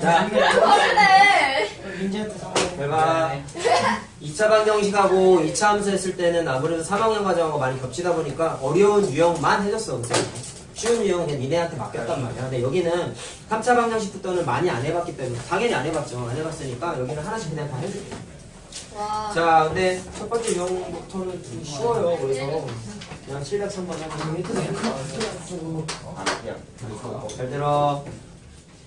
자, 맞네. 민재한테 사 내가 2차 방정식하고 2차 함수 했을 때는 아무래도 3학년 과정하고 많이 겹치다 보니까 어려운 유형만 해줬어. 그치? 쉬운 유형은 그냥 니네한테 맡겼단 말이야. 근데 여기는 3차 방정식부터는 많이 안 해봤기 때문에 당연히 안 해봤죠. 안 해봤으니까 여기는 하나씩 그냥 다 해줄게. 와. 자, 근데 첫 번째 유형부터는 좀 쉬워요. 그래서 그냥 703번 하면 해도 될것 같아요. 잘 들어.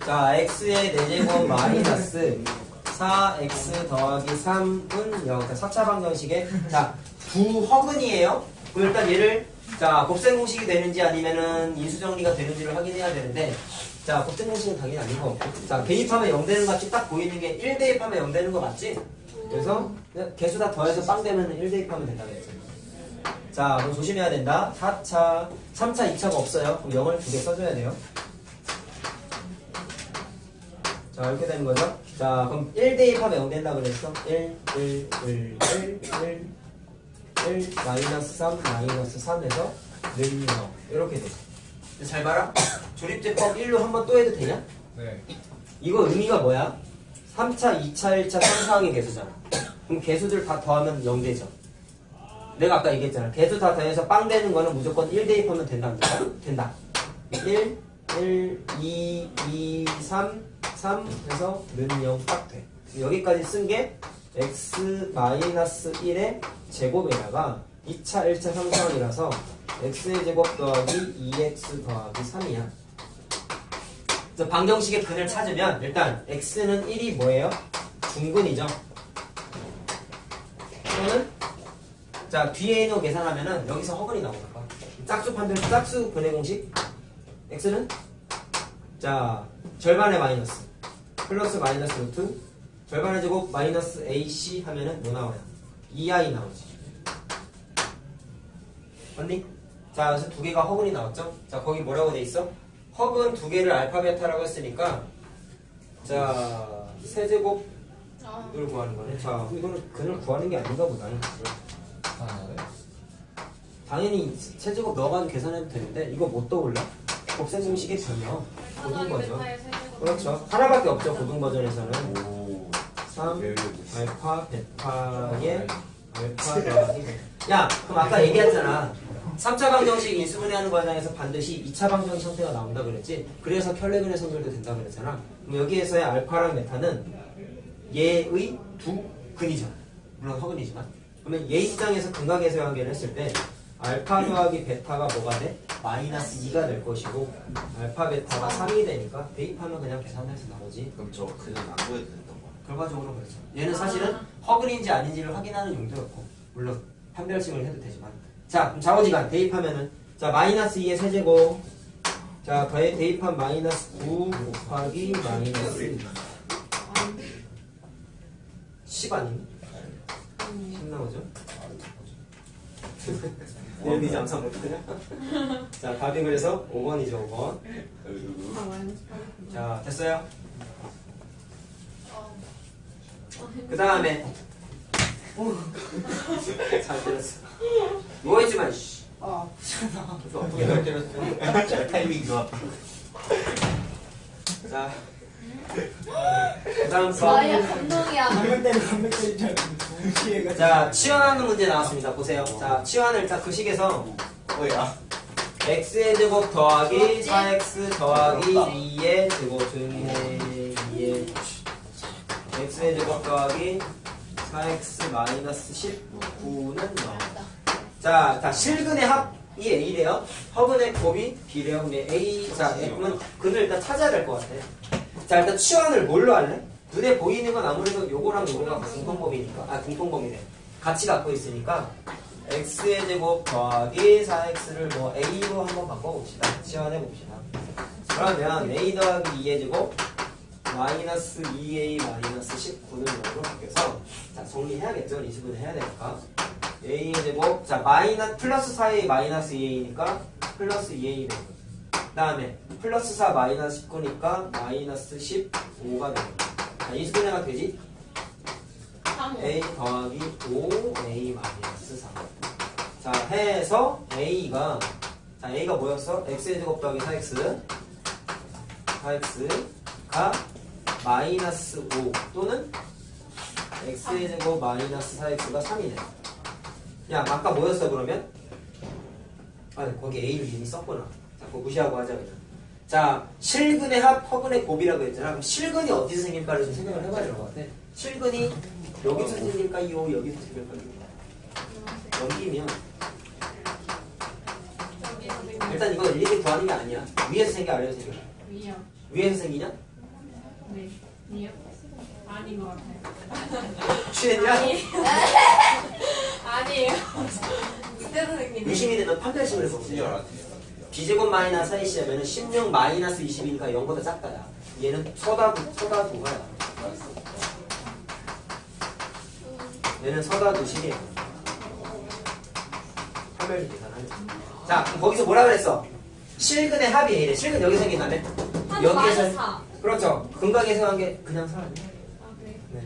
자, x의 4제곱 마이너스 4x 더하기 3은 0. 자, 4차 방정식에 자, 부허근이에요. 그럼 일단 얘를 자, 곱셈 공식이 되는지 아니면은 인수 정리가 되는지를 확인해야 되는데 자, 곱셈 공식은 당연히 없고. 자, 대입하면 0 되는 것 같이 딱 보이는 게 1 대입하면 0 되는 거 맞지? 그래서 개수 다 더해서 빵 되면 1 대입하면 된다 그랬죠. 자, 그럼 조심해야 된다. 4차, 3차, 2차가 없어요. 그럼 0을 두 개 써줘야 돼요. 자, 이렇게 되는 거죠. 자, 그럼 1 대입하면 0 된다 그랬어. 1, 1, 1, 1, 1, 1, 마이너스 3, 마이너스 3에서 는 0. 이렇게 돼. 잘 봐라. 조립제법 1로 한번 또 해도 되냐? 네. 이거 의미가 뭐야? 3차, 2차, 1차, 3차항의 개수잖아. 그럼 개수들 다 더하면 0 되죠. 내가 아까 얘기했잖아. 개수 다 더해서 빵 되는 거는 무조건 1 대입하면 된답니다. 된다. 1, 1, 2, 2, 3, 3 해서 는 0 딱 돼. 여기까지 쓴 게 x-1의 제곱에다가 2차, 1차, 3차항이라서 x의 제곱 더하기 2x 더하기 3이야. 그래서 방정식의 근을 찾으면 일단 x는 1이 뭐예요? 중근이죠. 또는 자 뒤에 있는 거 계산하면은 여기서 허근이 나오는 거야. 짝수 판별 짝수 근의 공식 x는 자 절반의 마이너스 플러스 마이너스 루트 절반의 제곱 마이너스 ac 하면은 뭐 나와요? 2i 나오지. 맞니? 자 그래서 두 개가 허근이 나왔죠? 자 거기 뭐라고 돼 있어? 허근 두 개를 알파 베타라고 했으니까 자 세제곱을 아. 구하는 거네. 자 이거는 근을 구하는 게 아닌가 보다는. 당연히 세제곱 넣어가지고 계산해도 되는데 이거 못 떠올라? 곱셈 공식의 변형 고등 버전. 그렇죠. 하나밖에 없죠 고등 버전에서는. 3 알파 베타의 알파 야 그럼 아까 얘기했잖아. 3차 방정식 인수분해하는 과정에서 반드시 2차 방정식 형태가 나온다 그랬지? 그래서 켈레근의 성질도 된다 그랬잖아. 그럼 여기에서의 알파랑 베타는 얘의 두 근이잖아. 물론 허근이지만. 그러면 얘 입장에서 근각에서 연결을 했을 때 알파 더하기 베타가 뭐가 돼? 마이너스 2가 될 것이고 알파 베타가 3이 되니까 대입하면 그냥 계산해서 나오지 그럼 저 그냥 안 보여도 된다고. 결과적으로 그렇죠 얘는 사실은 허근인지 아닌지를 확인하는 용도였고 물론 판별식을 해도 되지만 자 그럼 좌우지간 대입하면은 자 마이너스 2의 세제곱 자 더해 대입한 마이너스 9 곱하기 마이너스 10 아니니? 10 나오죠? 1, 2, 3, 4 못하냐? 자 답이 그래서 5번이죠 5번. 자 됐어요? 그 다음에. 잘 때렸어. 누워있지만 씨. 아, 어떻게 잘 때렸어 타이밍 좋아. 자 그다음 와야 감동이야. 한명 때는 한명 때린 줄 동시에가 자 치환하는 문제 나왔습니다 보세요 자 치환을 일단 그 식에서 뭐야? x의 제곱 더하기 4x 더하기 2의 제곱 조용히 해 2의 x의 제곱 더하기 4x 마이너스 19는 0 자, 자 실근의 합이 A래요. 허근의 곱이 B래요. 근데 A, 자, 그러면 근을 일단 찾아야 될 것 같아. 자, 일단 치환을 뭘로 할래? 눈에 보이는 건 아무래도 요거랑 요거가 공통범위니까, 아, 공통범위네. 같이 갖고 있으니까, x의 제곱 더하기 4x를 뭐 A로 한번 바꿔봅시다. 치환해 봅시다. 그러면 A 더하기 2의 제곱, 마이너스 2A 마이너스 19는 0으로 바뀌어서, 자, 정리해야겠죠? 리스분 해야 되니까. a의 제곱 자 마이너스 플러스 4a 마이너스 2a니까 플러스 2a 되고 그 다음에 플러스 4 마이너스 19니까 마이너스 15가 되는 자 인수분해가 되지 a 더하기 5a 마이너스 4자 해서 a가 자 a가 뭐였어? x의 제곱 더하기 4x 4x 마이너스 5 또는 x의 제곱 마이너스 4x가 3이네. 야, 아까 뭐였어 그러면? 아, 거기 a를 이미 썼구나. 자, 그거 무시하고 하자 그냥. 자, 실근의 합, 허근의 곱이라고 했잖아. 그럼 실근이 어디서 생길까를 좀 생각을 해봐야 될 것 같아. 실근이 여기서 생길까요? 여기서 생길까요? 여기면 여기 선생님. 일단 이거 일일이 구하는 게 아니야. 위에서 생겨, 아래에서 생겨? 위요. 위에서 생기냐? 네. 위요? 아닌 것 같아요. 취했냐? 아니에요. 이때 선생님. 의심이 되면 판별식을 해보세요. B제곱 마이너스 4시 하면은 16 마이너스 22니까 0보다 작다야. 얘는 서다두, 서다두가야. 얘는 서다두식이에요. 판별식 계산하면. 자, 그럼 거기서 뭐라 그랬어? 실근의 합이 A래. 실근 여기 생긴다며? 한 여기에서- 마이너스 4. 그렇죠. 근각에서 한 게 그냥 그래? 네.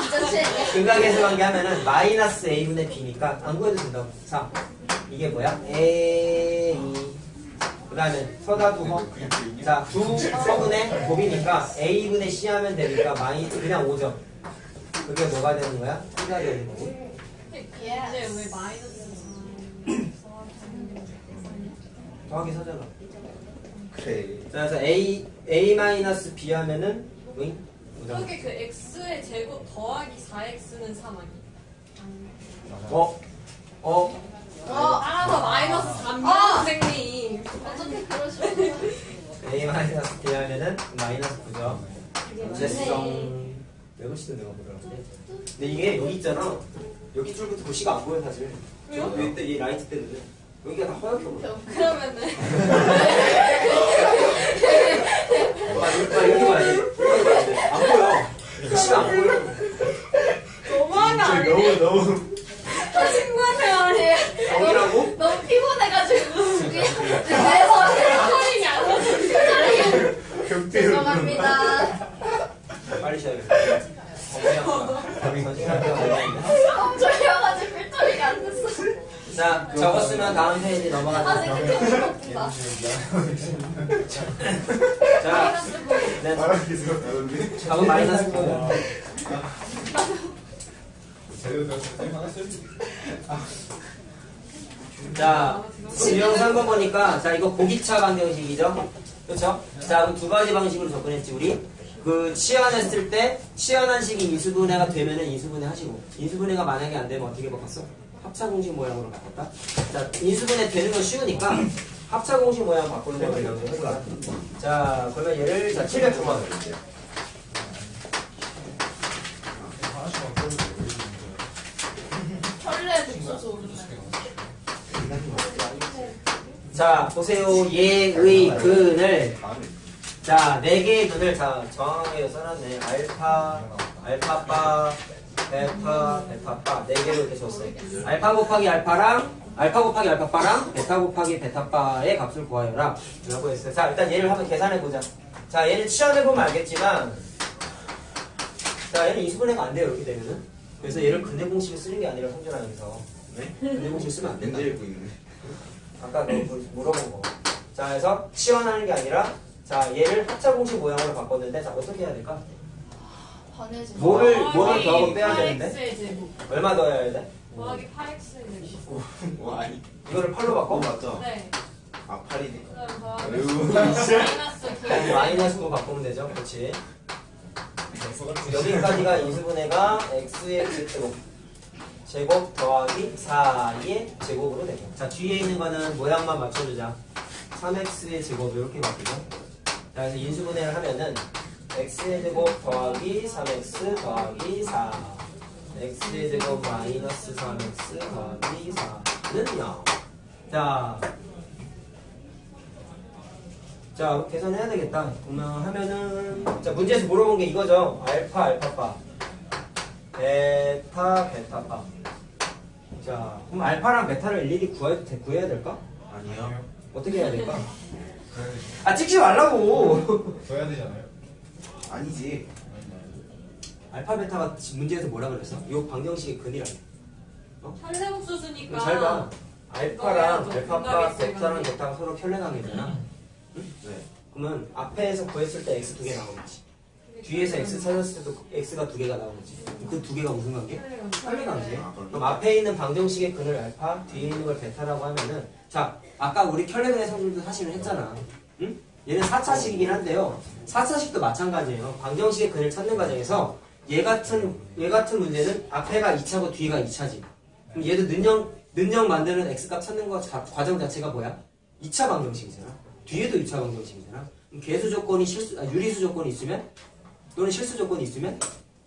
진짜 취해. 근각에서 한게 하면은 마이너스 a분의 b니까 안 구해도 된다고. 4. 이게 뭐야? a 그 다음에 서다두 허. 자, 두 허분의 곱이니까 a분의 c 하면 되니까 마이 그냥 5점. 그게 뭐가 되는 거야? C가 되는 거고. 근데 왜 마이너스 4? 더하기 서잖아. 그래. 자, 그래서 a a 마이너스 b 하면은 응? 5점. 그렇게 그 x의 제곱 더하기 4x는 3 아니? 어? 어? 따라서 마이너스 3이요 어! 선생님. 어떻게 그러시면 a 마이너스 b 하면은 마이너스 9점. 제성 외국시도 내가 뭐라 그래 근데 이게 여기 있잖아 여기 줄부터 도시가 안 보여 사실 왜요? 여기 때, 이 라이트 때문에 여기가 다 허옇게 보여 그러면은 막 이렇게 막 이렇게 봐야 돼 이렇게 봐야 돼안 거 아니에요? 너무. 저 친구한테 말이에요. 정이라고? 너무 피곤해가지고 그래서 소리가 안 나서. 죄송합니다. 빨리 정이 졸려가지고 필터리가 안 됐어. 자 적었으면 다음 페이지 아, 넘어가자 좀 바쁜다. 자 네, 답은 마이너스 9 자, 지명 3번 보니까, 자, 이거 고기차 방정식이죠? 그쵸? 자, 그두 가지 방식으로 접근했지, 우리. 그, 치환했을 때, 치환한 식이 인수분해가 되면은 인수분해 하시고, 인수분해가 만약에 안 되면 어떻게 바꿨어? 합차 공식 모양으로 바꿨다? 자, 인수분해 되는 건 쉬우니까, 합차 공식 모양 바꾸는 거 그냥 해볼까? 자, 그러면 얘를, 자, 700번. 철레 북소스 오른다. 자, 보세요. 얘의 근을, 자, 네 개의 근을 자 정확하게 써놨네. 알파, 알파바, 베타, 베타바 네 개로 이렇게 줬어요. 알파 곱하기 알파랑 알파 곱하기 알파바랑 베타 곱하기 베타바의 값을 구하여라. 라고 했어요. 자, 일단 얘를 한번 계산해 보자. 자, 얘를 치환해 보면 알겠지만, 자, 얘는 인수분해가 안 돼요. 이렇게 되면은. 그래서 얘를 근대 공식을 쓰는 게 아니라 성전하면서 네? 근대 공식 쓰면 안 된다. 아까 너 물- 물어본 거. 자, 그래서 치환하는 게 아니라, 자, 얘를 합차 공식 모양으로 바꿨는데, 자, 어떻게 해야 될까? 뭐를, 뭐를 더하고 빼야 되는데? 8x의 제곱. 얼마 더 해야 돼? 더하기 8x의 제곱. 와, 아니. 이거를 8로 어, 바꿔? 맞죠? 네. 아, 8이네. 그다음 더하기. 마이너스 그럼 9. 마이너스로 바꾸면 되죠? 그렇지. 여기까지가 인수분해가 x의 제곱. 제곱 더하기 4의 제곱으로 되고. 자, 뒤에 있는 거는 모양만 맞춰주자. 3x의 제곱 이렇게 바뀌죠. 자, 그래서 인수분해를 하면은 x의 제곱 더하기 3x 더하기 4. x의 제곱 마이너스 3x 더하기 4는 0. 자, 자, 계산해야 되겠다. 그러면 하면은, 자, 문제에서 물어본 게 이거죠. 알파, 알파파. 베타, 베타파. 자, 그럼 알파랑 베타를 일일이 구해도 돼, 구해야 될까? 아니요. 어떻게 해야 될까? 아, 찍지 말라고! 써야 되잖아요. 아니지. 알파, 베타가 문제에서 뭐라 그랬어? 요 방정식의 근이라. 한세복수수니까. 잘 봐. 알파랑 알파파, 베타랑 베타가 서로 혈례관계잖아. 네. 그러면 앞에서 구했을 때 x 두 개 나오겠지. 뒤에서 x 찾았을 때도 x가 두 개가 나오겠지. 그 두 개가 무슨 관계? 관계. 그럼 앞에 있는 방정식의 근을 알파, 뒤에 있는 걸 베타라고 하면은 자 아까 우리 켈레그의 성질도 사실은 했잖아. 응? 얘는 4차식이긴 한데요. 4차식도 마찬가지예요. 방정식의 근을 찾는 과정에서 얘 같은 얘 같은 문제는 앞에가 2차고 뒤가 2차지. 그럼 얘도 능력 능력 만드는 x 값 찾는 거 자- 과정 자체가 뭐야? 2차 방정식이잖아. 뒤에도 2차 방정식이잖아. 그럼 개수 조건이 실수 아, 유리수 조건이 있으면 또는 실수 조건이 있으면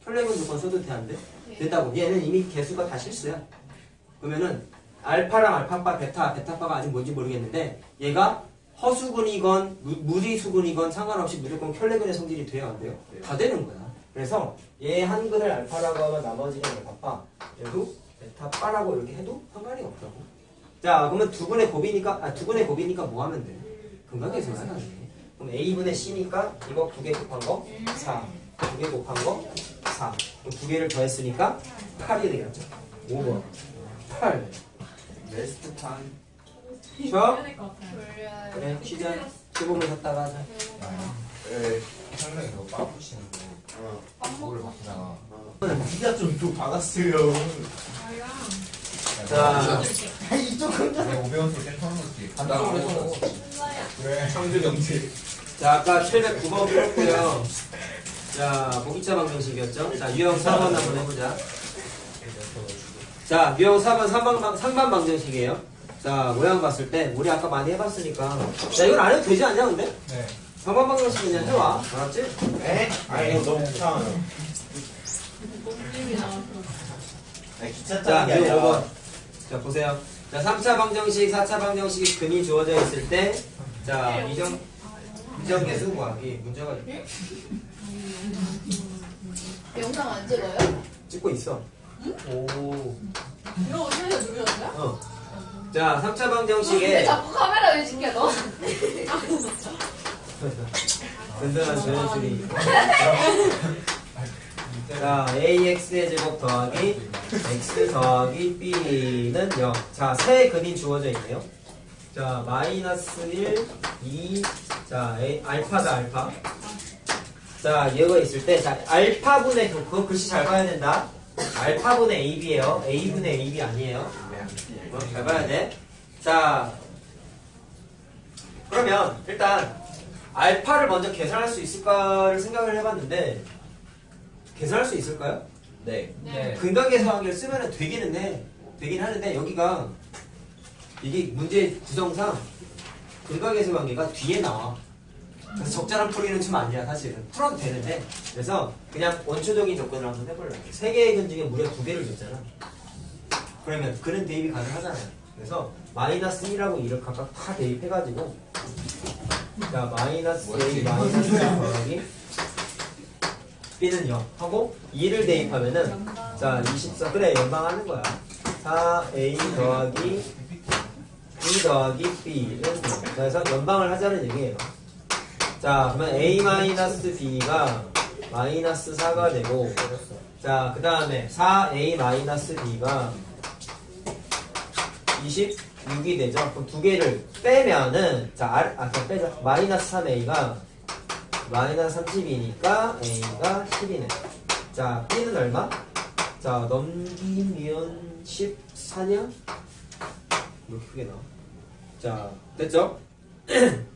혈액은 조건 써도 돼안 돼? 된다고. 얘는 이미 개수가 다 실수야. 그러면은 알파랑 알파바, 베타, 베타바가 아직 뭔지 모르겠는데 얘가 허수근이건 무- 무리수근이건 상관없이 무조건 혈액근의 성질이 돼야 안 돼요? 다 되는 거야. 그래서 얘 한 근을 알파라고 하면 나머지는 알파바, 얘도 베타바라고 이렇게 해도 상관이 없다고. 자, 그러면 두 근의 곱이니까 아, 두 근의 곱이니까 뭐 하면 돼? 금강에서 하나 그럼 A분의 C니까 이거 두 개 곱한 거 4. 두 개 곱한 거 4. 그럼 두 개를 더했으니까 8이 되겠죠. 5번. 8. rest time. 같아요. 그래, 쉬자. 15분 쉬었다가 하자. 예. 설명이 너무 빠부시는 어. 거 뭐를 바꾸잖아 니가 좀또. 아이랑 자, 이쪽은 내가 500원 쏠 땡터는 거지 간단하게 그래 창조 경제. 자 아까 709번 풀었고요. 자, 보기차 방정식이었죠? 자, 유형 4번 한번 해보자. 자, 유형 4번 3번, 방- 3번 방정식이에요. 자, 모양 봤을 때, 우리 아까 많이 해봤으니까. 자, 이건 안 해도 되지 않냐, 근데? 네 3번 방정식 그냥 해와. 알았지? 에? 아니 이거 너무 귀찮아요. 나와서. 아니, 귀찮다는 자, 게유 아니라 5번. 자, 보세요. 자, 3차 방정식, 4차 방정식이 근이 주어져 있을 때, 자, 이정, 이정계수 구하기. 문제가 있다. 영상 안 찍어요? 찍고 있어. 오. 이거 어디서 누구였어요? 어. 자, 3차 왜 방정식에 자꾸 카메라 왜 찍혀 너? 든든한 조연출이. 자, AX의 제곱 더하기 X 더하기 B는 0. 자, 세 근이 주어져 있네요. 자, 마이너스 1, 2, 자, A, 알파다, 알파. 자, 얘가 있을 때, 자, 알파분의, 그- 그거 글씨 잘 봐야 된다. 알파분의 AB예요. A분의 AB 아니에요. 어, 잘 봐야 돼. 자, 그러면 일단 알파를 먼저 계산할 수 있을까를 생각을 해봤는데 계산할 수 있을까요? 네. 네. 근각 계산하기를 쓰면 되기는 해. 되긴 하는데 여기가 이게 문제 구성상 근각계수 관계가 뒤에 나와. 그래서 적절한 풀이는 좀 아니야 사실은. 풀어도 되는데. 그래서 그냥 원초적인 조건을 한번 해볼래. 세 개의 근 중에 무려 두 개를 줬잖아. 그러면 그는 대입이 가능하잖아요. 그래서 마이너스 1하고 2를 각각 다 대입해가지고 자 마이너스 A 마이너스 더하기 B는 0 하고 2를 대입하면은 자 24 그래 연방하는 거야. 4A 더하기 B 더하기 B는 0 그래서 연방을 하자는 얘기예요 자 그러면 A 마이너스 B가 마이너스 4가 되고 자 그 다음에 4A 마이너스 B가 26이 되죠. 그럼 두 개를 빼면은 자, 알- 아, 그냥 빼자. 마이너스 3a가 마이너스 30이니까 a가 10이네. 자, b는 얼마? 자, 넘기면 14냐? 이렇게 크게 나와. 자, 됐죠?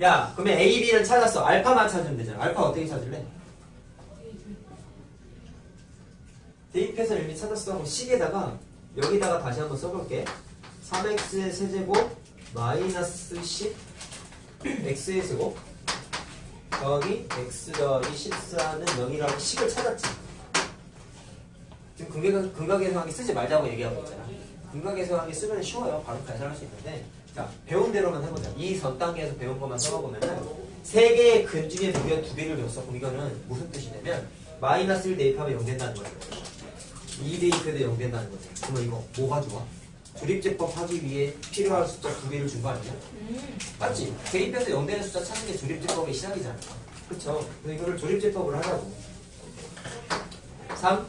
야, 그러면 a, b를 찾았어. 알파만 찾으면 되잖아. 알파 어떻게 찾을래? 대입해서 이미 찾았어. 그럼 식에다가 여기다가 다시 한번 써볼게. 3x의 세제곱 마이너스 10 x의 제곱 더하기 x 더하기 14는 0이라고 식을 찾았지. 지금 근각, 근각계수하기 쓰지 말자고 얘기하고 있잖아. 근각계수하기 쓰면 쉬워요. 바로 계산할 수 있는데 자 배운 대로만 해보자. 이 전 단계에서 배운 것만 써보면은 세 개의 근 중에 무려 두 개를 줬어. 그럼 이거는 무슨 뜻이냐면 마이너스 1 대입하면 0 된다는 거야. 2 대입해도 0 된다는 거지. 그러면 이거 뭐가 좋아? 조립제법 하기 위해 필요한 숫자 두 개를 준 거 아니야? 맞지? 대입해서 0 되는 숫자 찾는 게 조립제법의 시작이잖아. 그쵸? 그래서 이거를 조립제법을 하자고. 3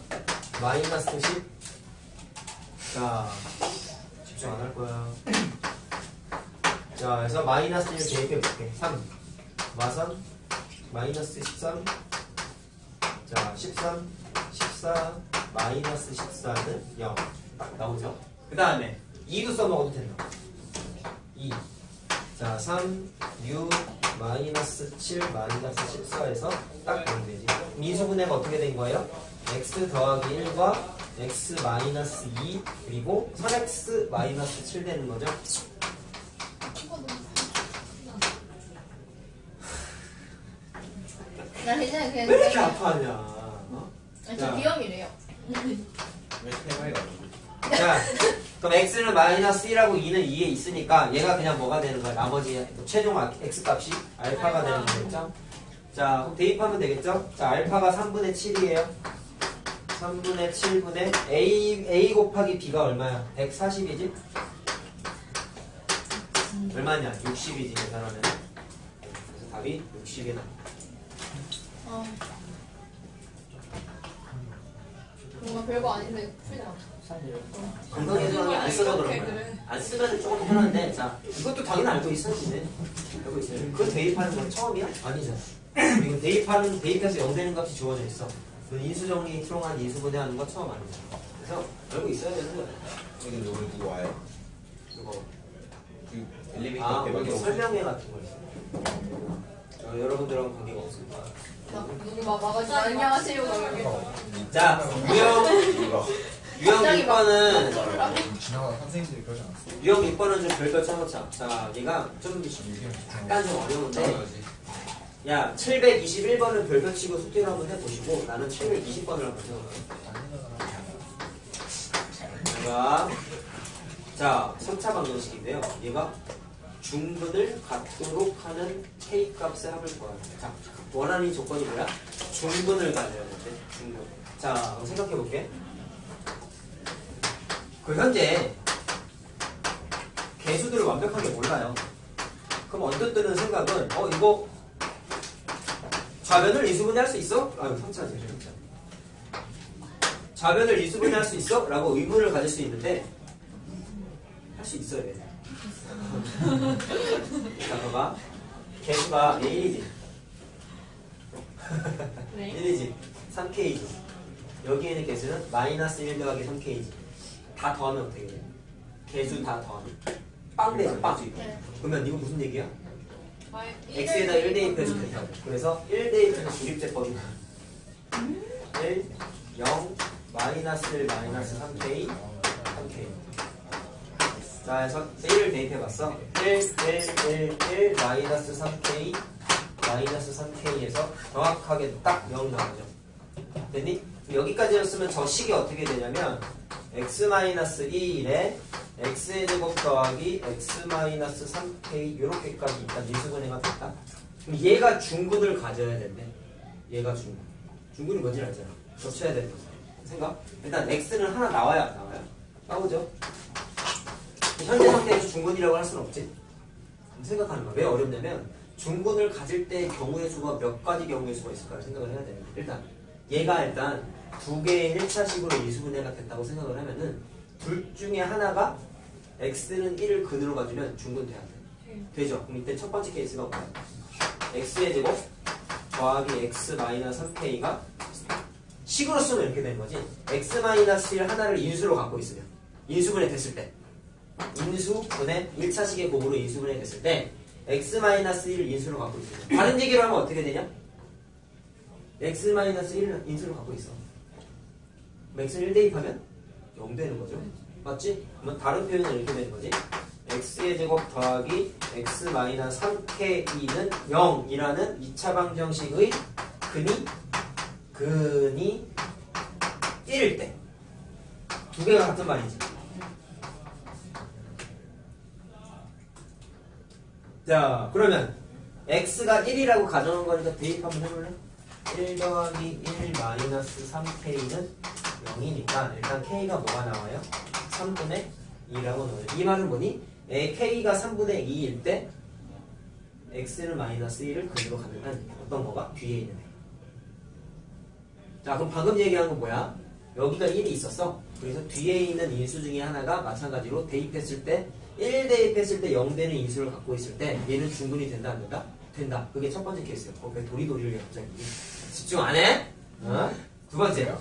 마이너스 10 자, 집중 안 할 거야. 자, 그래서 마이너스 1 대입해 볼게. 3. 마선 마이너스 13. 자, 13, 14, 마이너스 14는 0. 딱 나오죠? 그 다음에 2도 써먹어도 된다. 2. 자, 3, 6, 마이너스 7, 마이너스 14에서 딱 되면 되지. 미수분해가 어떻게 된 거예요? x 더하기 1과 x 마이너스 2 그리고 3x 마이너스 7 되는 거죠. 나 괜찮아 그냥 왜 이렇게 아파하냐? 어? 아니, 저 비염이래요 왜 테마이가 자, 그럼 x는 마이너스 1하고 2는 2에 있으니까 얘가 그냥 뭐가 되는 거야? 나머지 최종 아- x 값이 알파가 되는 거겠죠? 자, 그럼 대입하면 되겠죠? 자, 알파가 3분의 7이에요. 3분의 7분의 a, a 곱하기 b가 얼마야? 140이지? 얼마냐? 60이지, 계산하면. 그래서 답이 60이 나. 어. 뭔가 별거 아닌데 풀다 건강해서 안 쓰면 그런 이렇게 거야. 그래. 안 쓰면 조금 편한데, 자, 이것도 당연히 알고 있었는데. 알고 있어요. 그거 대입하는 건 처음이야? 아니잖아. 이거 대입하는, 대입해서 0 되는 값이 주어져 있어. 그 인수정리, 트롱한 인수분해하는 거 처음 아니야. 그래서 알고 있어야 되는 거야. 여기 누구 누구 와요? 그 엘리베이터 아, 대박이. 설명회 같은 거 있어. 어, 여러분들하고 관계가 없습니다. 와가지고 안녕하세요 자, 유형, 유형 갑자기 막- 6번은, 지나가는 선생님들이 그러지 않았어? 유형 6번은 좀 별걸 쳐놓자. 자, 얘가 좀 약간 좀 어려운데. 야, 721번을 별표 치고 숙제를 한번 해보시고 나는 720번을 한번 해볼게요. 얘가 자, 3차 방정식인데요. 얘가 중분을 갖도록 하는 k 값의 합을 구하는 거야. 자, 원하는 조건이 뭐야? 중분을 가져야 되는데 중분. 자, 생각해 볼게. 그 현재 개수들을 완벽하게 몰라요. 그럼 언뜻 드는 생각은 어 이거 좌변을 이수분해할 수 있어? 아유 상처하지 진짜. 좌변을 이수분해할 수 있어? 라고 의문을 가질 수 있는데 할 수 있어야 돼. 자 봐봐. 개수가 1이지. 네. 1이지. 3K지. 여기에 있는 개수는 마이너스 1 더하기 3K지. 다 더하면 어떻게 돼? 개수 다 더하면 빵 되죠 빵. 네. 그러면 이거 무슨 얘기야? x에다 1 대입해서 된다고. 그래서 1 대입해서 조립제법이 나와. 1, 0, 마이너스 1, 마이너스 3k, 3k. 자, 그래서 1을 대입해봤어. 1, 1, 1, 1, 마이너스 3k, 마이너스 3k에서 정확하게 딱 0 나오죠. 됐니? 여기까지였으면 저 식이 어떻게 되냐면 x 마이너스 2일에 x의 제곱 더하기 x 마이너스 3k 이렇게까지 일단 미수분해가 됐다. 그럼 얘가 중근을 가져야 된대. 얘가 중근. 중근이 뭔지 알잖아. 겹쳐야 되는 거지. 생각? 일단 x는 하나 나와야 안 나와요. 나오죠. 현재 상태에서 중근이라고 할 수는 없지. 생각하는 거야. 왜 어렵냐면 중근을 가질 때 경우의 수가 몇 가지 경우의 수가 있을까를 생각을 해야 돼요. 일단 얘가 일단 두 개의 1차식으로 이수분해가 됐다고 생각을 하면은 둘 중에 하나가 x는 1을 근으로 가지면 중근 돼야 돼. 되죠? 그럼 이때 첫 번째 케이스가 뭐야? x의 제곱 더하기 x 마이너스 3k가 식으로 쓰면 이렇게 되는 거지. x 마이너스 1 하나를 인수로 갖고 있으면 인수분해 됐을 때 인수분해 1차식의 곱으로 인수분해 됐을 때 x 마이너스 1을 인수로 갖고 있으면 다른 얘기로 하면 어떻게 되냐? x 마이너스 1을 인수로 갖고 있어. 그럼 x를 1 대입하면 0 되는 거죠. 맞지? 그러면 다른 표현은 이렇게 되는 거지. x의 제곱 더하기 x 마이너스 3k는 0이라는 2차 방정식의 근이 근이 1일 때. 두 개가 같은 말이지. 자, 그러면 x가 1이라고 가정한 거니까 대입 한번 해볼래? 1 더하기 1 마이너스 3k는 0이니까 일단 k가 뭐가 나와요? 3분의 2라고 나와요. 이 말은 뭐니? 에, k가 3분의 2일 때 x는 마이너스 1을 근으로 가면 어떤 거가? 뒤에 있는 애. 자, 그럼 방금 얘기한 건 뭐야? 여기가 1이 있었어. 그래서 뒤에 있는 인수 중에 하나가 마찬가지로 대입했을 때 1 대입했을 때 0 되는 인수를 갖고 있을 때 얘는 중근이 된다 안 된다? 된다. 그게 첫 번째 케이스예요. 어, 왜 도리도리를 해, 갑자기. 집중 안 해? 어? 두 번째.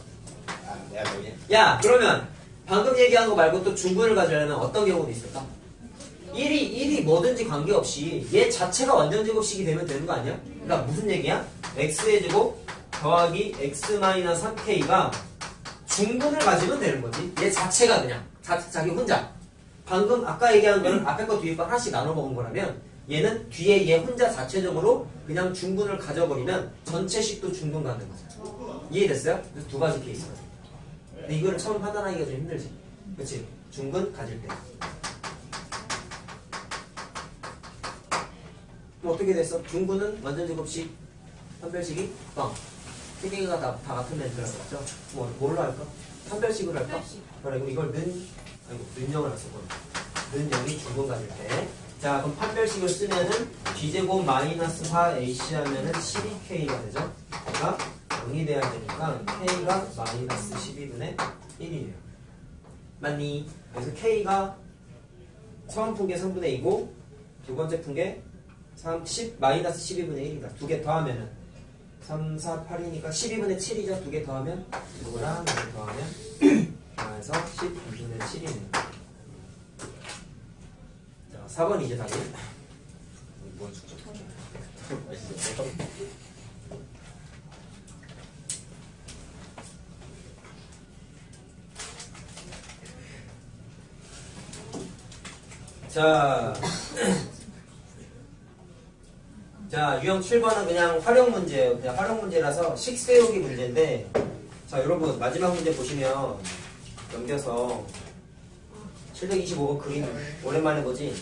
아, 내가 뭐냐? 야, 그러면 방금 얘기한 거 말고 또 중근을 가지려면 어떤 경우도 있을까? 1이, 1이 뭐든지 관계없이 얘 자체가 완전 제곱식이 되면 되는 거 아니야? 그러니까 무슨 얘기야? x의 제곱 더하기 x-3k가 중근을 가지면 되는 거지. 얘 자체가 그냥. 자, 자기 혼자. 방금 아까 얘기한 거는 앞에 거 뒤에 거 하나씩 나눠 먹은 거라면 얘는 뒤에 얘 혼자 자체적으로 그냥 중근을 가져버리면 전체식도 중근 가는 거죠. 이해됐어요? 그래서 두 가지 케이스가. 근데 이거를 처음 판단하기가 좀 힘들지. 그치? 중근 가질 때. 뭐 어떻게 됐어? 중근은 완전 제곱식, 한별식이 빵. 세 개가 다, 다 같은 멘트라고 했죠? 뭐, 뭘로 할까? 한별식으로 할까? 그래, 그럼 이걸 는, 는영을 안 썼구나. 는 0이 중근 가질 때. 자, 그럼 판별식을 쓰면은 b제곱 마이너스 4ac 하면은 12k가 되죠? 그러니까 0이 돼야 되니까 k가 마이너스 12분의 1이에요. 맞니? 그래서 k가 처음 푼 게 3분의 2고 두 번째 푼 게 3, 10 마이너스 12분의 1이다. 두 개 더하면은 3, 4, 8이니까 12분의 7이죠. 두 개 더하면 이거랑 이거 더하면 그래서 12분의 7이네요. 자, 4번 이제 답이 뭔 숙제? 자, 자 유형 7번은 그냥 활용 문제예요. 그냥 활용 문제라서 식세우기 문제인데, 자 여러분 마지막 문제 보시면 넘겨서 725번 그림 오랜만에 보지.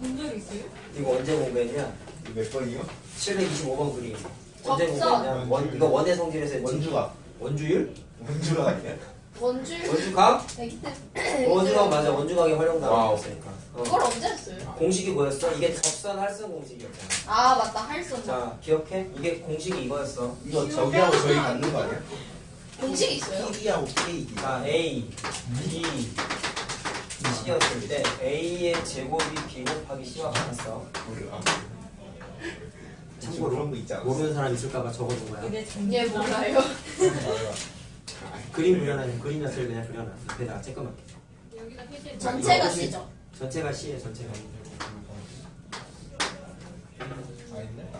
본적 있어요? 이거 언제 공부했냐? 몇 번이요? 725번 그림 언제. 공부했냐? 원, 이거 원의 성질에서 했지. 원주가. 원주율? 원주가 아니야? 원주 원주각? 애기 때 원주각 맞아. 원주각의 활용 와우. 단어였으니까. 어. 그걸 언제 했어요? 공식이 뭐였어? 이게 접선 할선 공식이었잖아. 아 맞다 할수 자, 기억해? 이게 공식이 이거였어. 이거 저기하고 저희 갖는 거 아니야? 공식 있어요? T하고 K. 자, A, B, C였을 때 A의 제곱이 B 곱하기 C와 같았어. 몰라. 참고로 그런 거 있지 않았어? 모르는 사람 있을까봐 적어둔 거야. 근데 얘 몰라요 그림 그려놔야 그림이었을 그냥 그려놔. 옆에다가 쬐끄맣게. 여기다 표시해. 전체가 C죠 전체가 C에 전체가. 아닌데?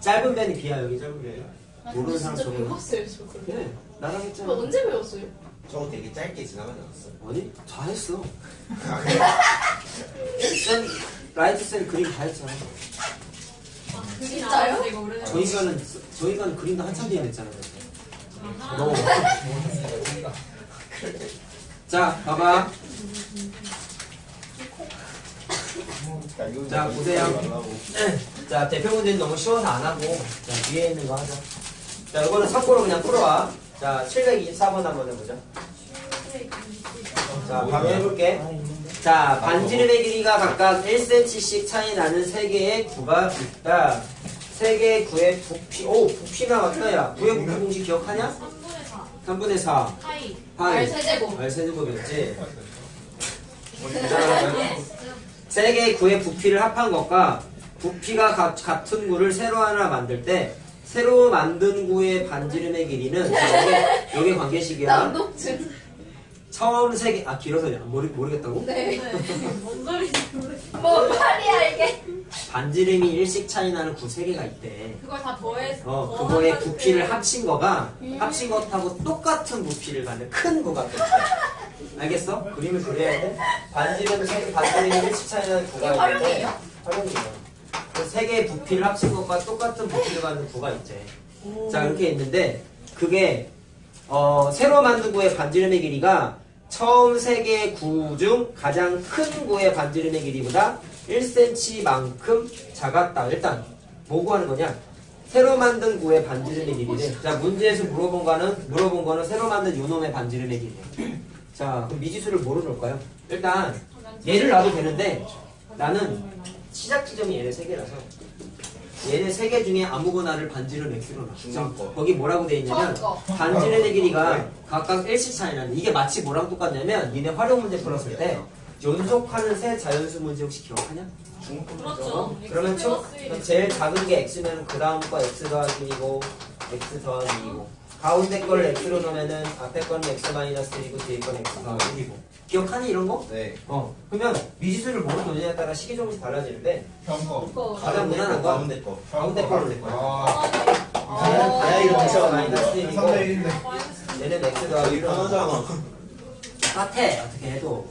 짧은 변이 B야 여기 짧은 변이. 아, 모르는 사람 적어요. 배웠어요 저거 그래. 나랑 그거 했잖아. 언제 배웠어요? 저거 되게 짧게 지나가지 않았어? 아니 잘했어. 쌤 라이트 쌤 그림 다 했잖아. 아, 그게 진짜요? 나왔는데 이거 오래된 저희가는 저희가는 그림도 한참 뒤에 냈잖아. 아하. 너. 자 봐봐. 자, 보세요. 자 대표 문제는 너무 쉬워서 안 하고 자 뒤에 있는 거 하자. 자 이거는 참고로 그냥 풀어와. 자 724번 한번 해보자. 자 바로 해볼게. 자 반지름의 길이가 각각 1cm씩 차이 나는 세 개의 구가 있다. 세 개의 구의 부피. 오 부피가 맞다 야. 구의 부피 공식 기억하냐? 3분의 4 3분의 4. 파이 파이. 알 세제곱 알 세제곱이었지. 세 개의 구의 부피를 합한 것과 부피가 가- 같은 구를 새로 하나 만들 때 새로 만든 구의 반지름의 길이는 자, 여기, 여기 관계식이야. 남독증 처음 세 개, 아 길어서 모르, 모르겠다고? 네. 뭔 소리인지 모르겠어 뭔 말이야 이게 반지름이 일씩 차이 나는 구 세 개가 있대. 그걸 다 더해서 어, 그거의 부피를 돼. 합친 거가 음. 합친 것하고 똑같은 부피를 갖는 큰 구가 돼. 알겠어? 그림을 그려야 돼. 반지름 세 반지름이 일씩 차이 나는 구가 이게 있는데 활용이에요? 활용이야. 그세 개의 부피를 합친 것과 똑같은 부피를 갖는 구가. 오. 자 이렇게 있는데 그게 어, 새로 만든 구의 반지름의 길이가 처음 세 개의 구 중 가장 큰 구의 반지름의 길이보다 1cm만큼 작았다. 일단 뭐 구하는 거냐? 새로 만든 구의 반지름의 길이를 자 문제에서 물어본 거는 물어본 거는 새로 만든 요놈의 반지름의 길이에요. 자 그럼 미지수를 뭐로 놓을까요? 일단 얘를 놔도 되는데 나는 시작 지점이 얘네 세 개라서 얘네 세 개 중에 아무거나를 반지름 x로 놔. 중간 거. 거기 뭐라고 돼 있냐면 거 반지름의 길이가 각각 1씩 차이 나는 이게 마치 뭐랑 똑같냐면 니네 활용 문제 풀었을 때 연속하는 새 자연수 문제 혹시 기억하냐? 그렇죠. 그러면 총. 제일 작은 게 x면 그 다음 거 x 더하기 1이고 x 더하기 2이고 가운데 걸 x로 넣으면은 앞에 거는 x 마이너스 1이고 뒤에 거는 x 더하기 1이고 기억하니 이런 거? 네. 어 그러면 미지수를 뭐로 놓느냐에 따라 식이 조금씩 달라지는데. 그거. 가장 무난한 거 가운데 거. 가운데 거로 낼 거야 아, 다야 이거 x 마이너스 1이고 3대 1인데. 마이너스 얘는 x 더하기 여기 1이고 편하잖아. 똑같아 어떻게 해도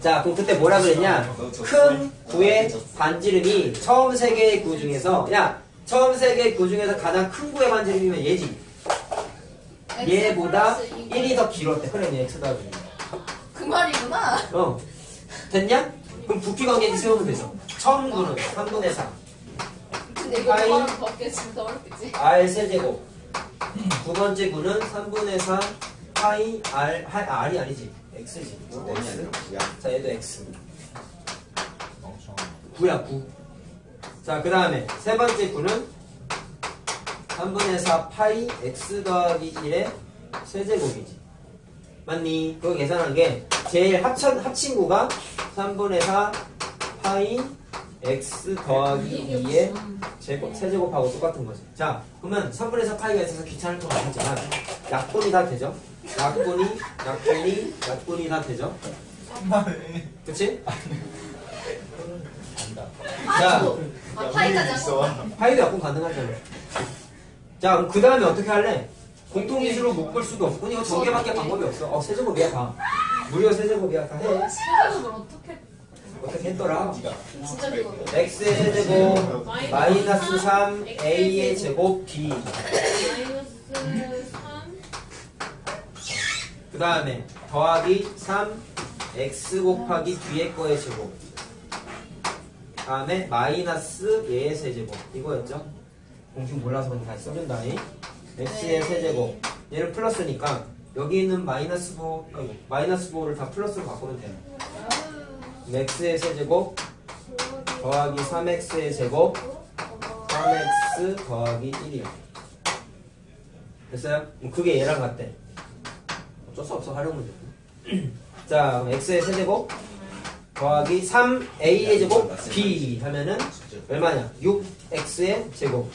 자 그럼 그때 뭐라 그랬냐 큰 구의 반지름이 처음 세 개의 구 중에서 야 처음 세 개의 구 중에서 가장 큰 구의 반지름이면 얘지 얘보다 1이 더 길었대 그래 얘 x 더하기 1. 그 말이구나. 어 됐냐? 그럼 부피 관계지 세우면 되죠 처음 구는 3분의 4 근데 이거 아이. 말하면 더 깨지면 더 어렵겠지. r 세제곱 두 번째 구는 3분의 4 파이 r 하, r이 아니지 x지 뭐 내냐, x. 자 얘도 x. 9야 9. 자, 그 다음에 세 번째 9는 3분의 4 파이 x 더하기 1의 세제곱이지. 맞니? 그거 계산한 게 제일 합천, 합친 구가 3분의 4 파이 x 더하기 2의 제곱, 세제곱하고 똑같은 거지. 자, 그러면 3분의 4 파이가 있어서 귀찮을 것 같지만 약분이 다 되죠? 약분이, 약분이, 약분이 다 되죠? 그치? 파이도. 아, 거. 파이도 약분 가능하잖아. 자, 그럼 그 다음에 어떻게 할래? 공통인수로 묶을 수도 없고, 이거 전개밖에 방법이 없어. 어, 세제곱이야, 다. 무려 세제곱이야, 다 해. 세제곱을 어떻게 어떻게 했더라? 진짜 그거. x의 세제곱, 마이너스 3, a의 제곱, b. 마이너스 3 그 다음에 더하기 3, x 곱하기 뒤에 거의 제곱. 다음에 마이너스 얘의 세제곱. 이거였죠? 공식 몰라서 그냥 다시 써준다니. x의 세제곱. 얘를 플러스니까 여기 있는 마이너스 5, 아이고, 마이너스 5를 다 플러스로 바꾸면 돼요. x의 세제곱 더하기 3x의 제곱 3x 더하기 1이요. 됐어요? 그게 얘랑 같대. 어쩔 수 없어 활용 문제. 자, 그럼 x의 세제곱 더하기 3a의 제곱 b 하면은 얼마냐? 6x의 제곱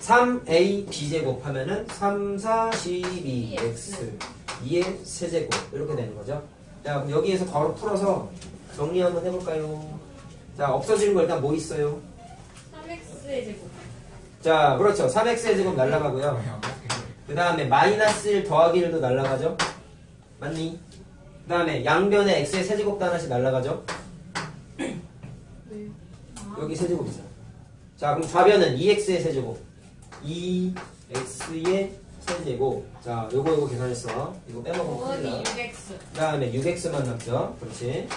3a b 제곱 하면은 3, 4, 12 x 2의 세제곱 이렇게 되는 거죠. 자, 그럼 여기에서 바로 풀어서 정리 한번 해볼까요? 자, 없어지는 거 일단 뭐 있어요? 3x의 제곱 자, 그렇죠. 3x의 제곱 날라가고요. 그 다음에 마이너스 1 더하기 1도 날라가죠? 맞니? 그 다음에 양변에 x의 세제곱도 하나씩 날라가죠? 여기 세제곱이잖아. 자, 그럼 좌변은 2x의 세제곱. 2x의 세제곱. 자, 요거 요거 계산했어. 이거 빼먹으면 큰일 나. 더하기 6x 그 다음에 6x만 남죠. 그렇지.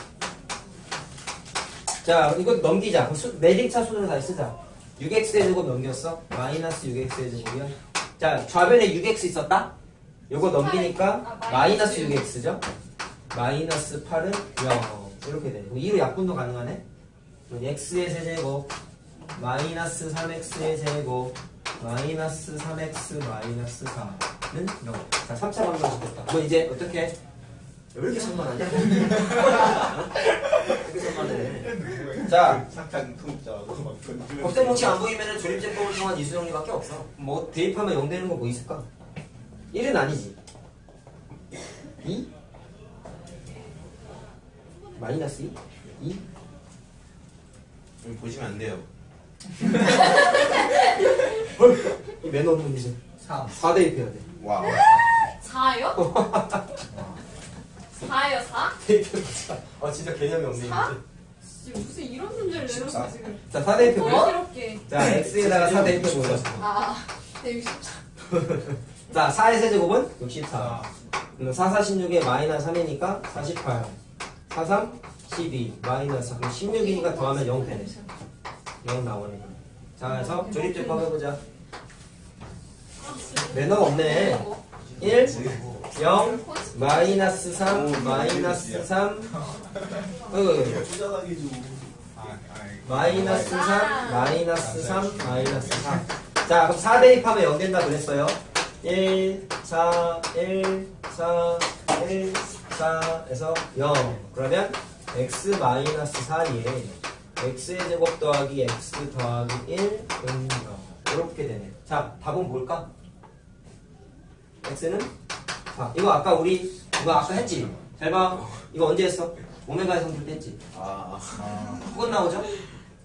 자, 이거 넘기자. 그 수, 매직차 순으로 다시 쓰자. 6x의 제곱 넘겼어? 마이너스 6x의 제곱이야. 자, 좌변에 6x 있었다? 요거 넘기니까 아, 마이너스 마이너스 6x죠? 마이너스 8은 0. 이렇게 돼. 2로 약분도 가능하네? 그럼 x의 세제곱, 마이너스 3x의 제곱, 마이너스 3x 마이너스 4는 0. 자, 3차 방정식 됐다. 뭐 이제 어떻게 해? 왜 이렇게 산만하냐? 이렇게 산만해. 자, 사탕 통짜고 막. 법대목이 안 보이면 조립제법을 통한 이수정리밖에 없어. 뭐 대입하면 0 되는 거 뭐 있을까? 1은 아니지. 2? 마이너스 2? 2? 여기 보시면 안 돼요. 이 매너 문제. 3. 4 대입해야 돼. 와. 4요? 4요 4? 대입해보자. 아 진짜 개념이 없네. 이 사? 문제. 지금 무슨 이런 문제를. 내놓고 지금 자, 4 대입해보자. 어지럽게 자, x에다가 4 대입해보자. 아, 되게 쉽다. 자, 4의 세제곱은 64. 그럼 4, 46에 마이너스 3이니까 48. 4, 3, 12. 마이너스 4. 그럼 16이니까 더하면 0 되네. 0 나오네. 자, 그래서 조립제법 해보자. 매너가 없네. 1, 0, 마이너스 3, 마이너스 3, 어, 투자하기 좀. 아. 마이너스 3, 마이너스 3, 마이너스 4. 자, 그럼 4 대입하면 0 된다 그랬어요. 1, 4, 1, 4, 1, 4에서 0 그러면 x 마이너스 4에 x의 제곱 더하기 x 더하기 1은0 이렇게 되네 자 답은 뭘까? x는 자 이거 아까 우리 이거 아까 했지 잘봐 이거 언제 했어? 오메가의 성질 때 했지 아, 허근 나오죠?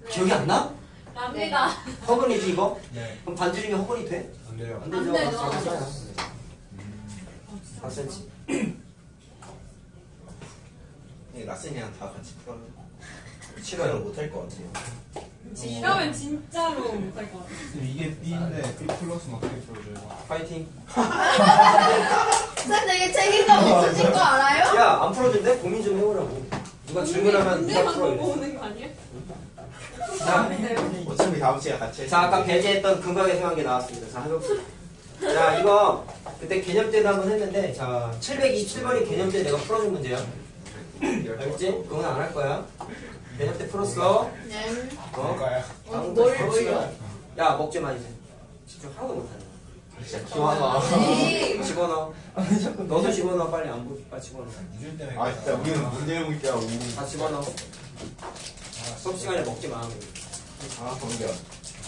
기억이 안 나? 납니다. 허근이지 이거? 네. 그럼 반지 중에 허근이 돼? 안 돼요. 안 되죠 안 되죠. 아, 맞아요. 4cm 네, 라센이랑 다 같이 풀어요. 싫어요. 못할 것 같아요. 이러면 진짜로 못할 것 같아. 이게 B인데 B 플러스는 어떻게 풀어줘요? 파이팅 쌤 되게 책임감 있으신 거 알아요? 야 안 풀어준대? 고민 좀 해보라고 누가 질문하면 누가 문제만 풀어 보고 이랬어 오는 거 아니야? 자, 어차피 다음 시간 같이 할자 아까 배제했던 근각의 생각이 나왔습니다 자 해봅시다 자 이거 그때 개념 때도 한번 했는데 자 727번이 개념 때 내가 풀어준 문제야 알겠지? 그건 안 할 거야 개념 때 풀었어 네. 어? 어, 다음 뭘. 뭘요? 야 먹지 마 이제 집중 하나도 못하네 진짜 집어넣어 네. 집어넣어 너도 집어넣어 빨리 안 보기 빨리 집어넣어 이줄 때문에. 아, 진짜 우리는 문제 제목이 있더라고. 다 집어넣어 수업 시간에 먹지 마 아, 번겨.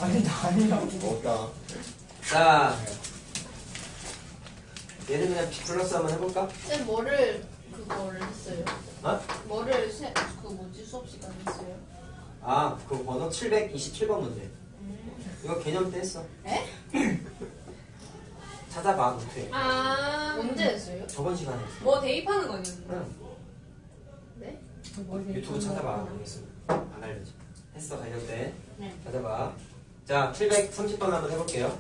아니 나 아니라고 먹다. 자, 얘는 그냥 B 플러스 한번 해볼까? 쌤 뭐를 그거를 했어요? 어? 뭐를 세, 그 뭐지 수업 시간에 했어요? 아, 그 번호 727번 문제. 이거 개념 때 했어. 에? 찾아봐, 노트에. 아, 언제 했어요? 저번 시간에 했어. 뭐 대입하는 거 아니었나? 응. 네? 유튜브 찾아봐. 알겠어. 안 알려줘. 했어, 개념 때. 네. 찾아봐. 자, 730번 한번 해볼게요.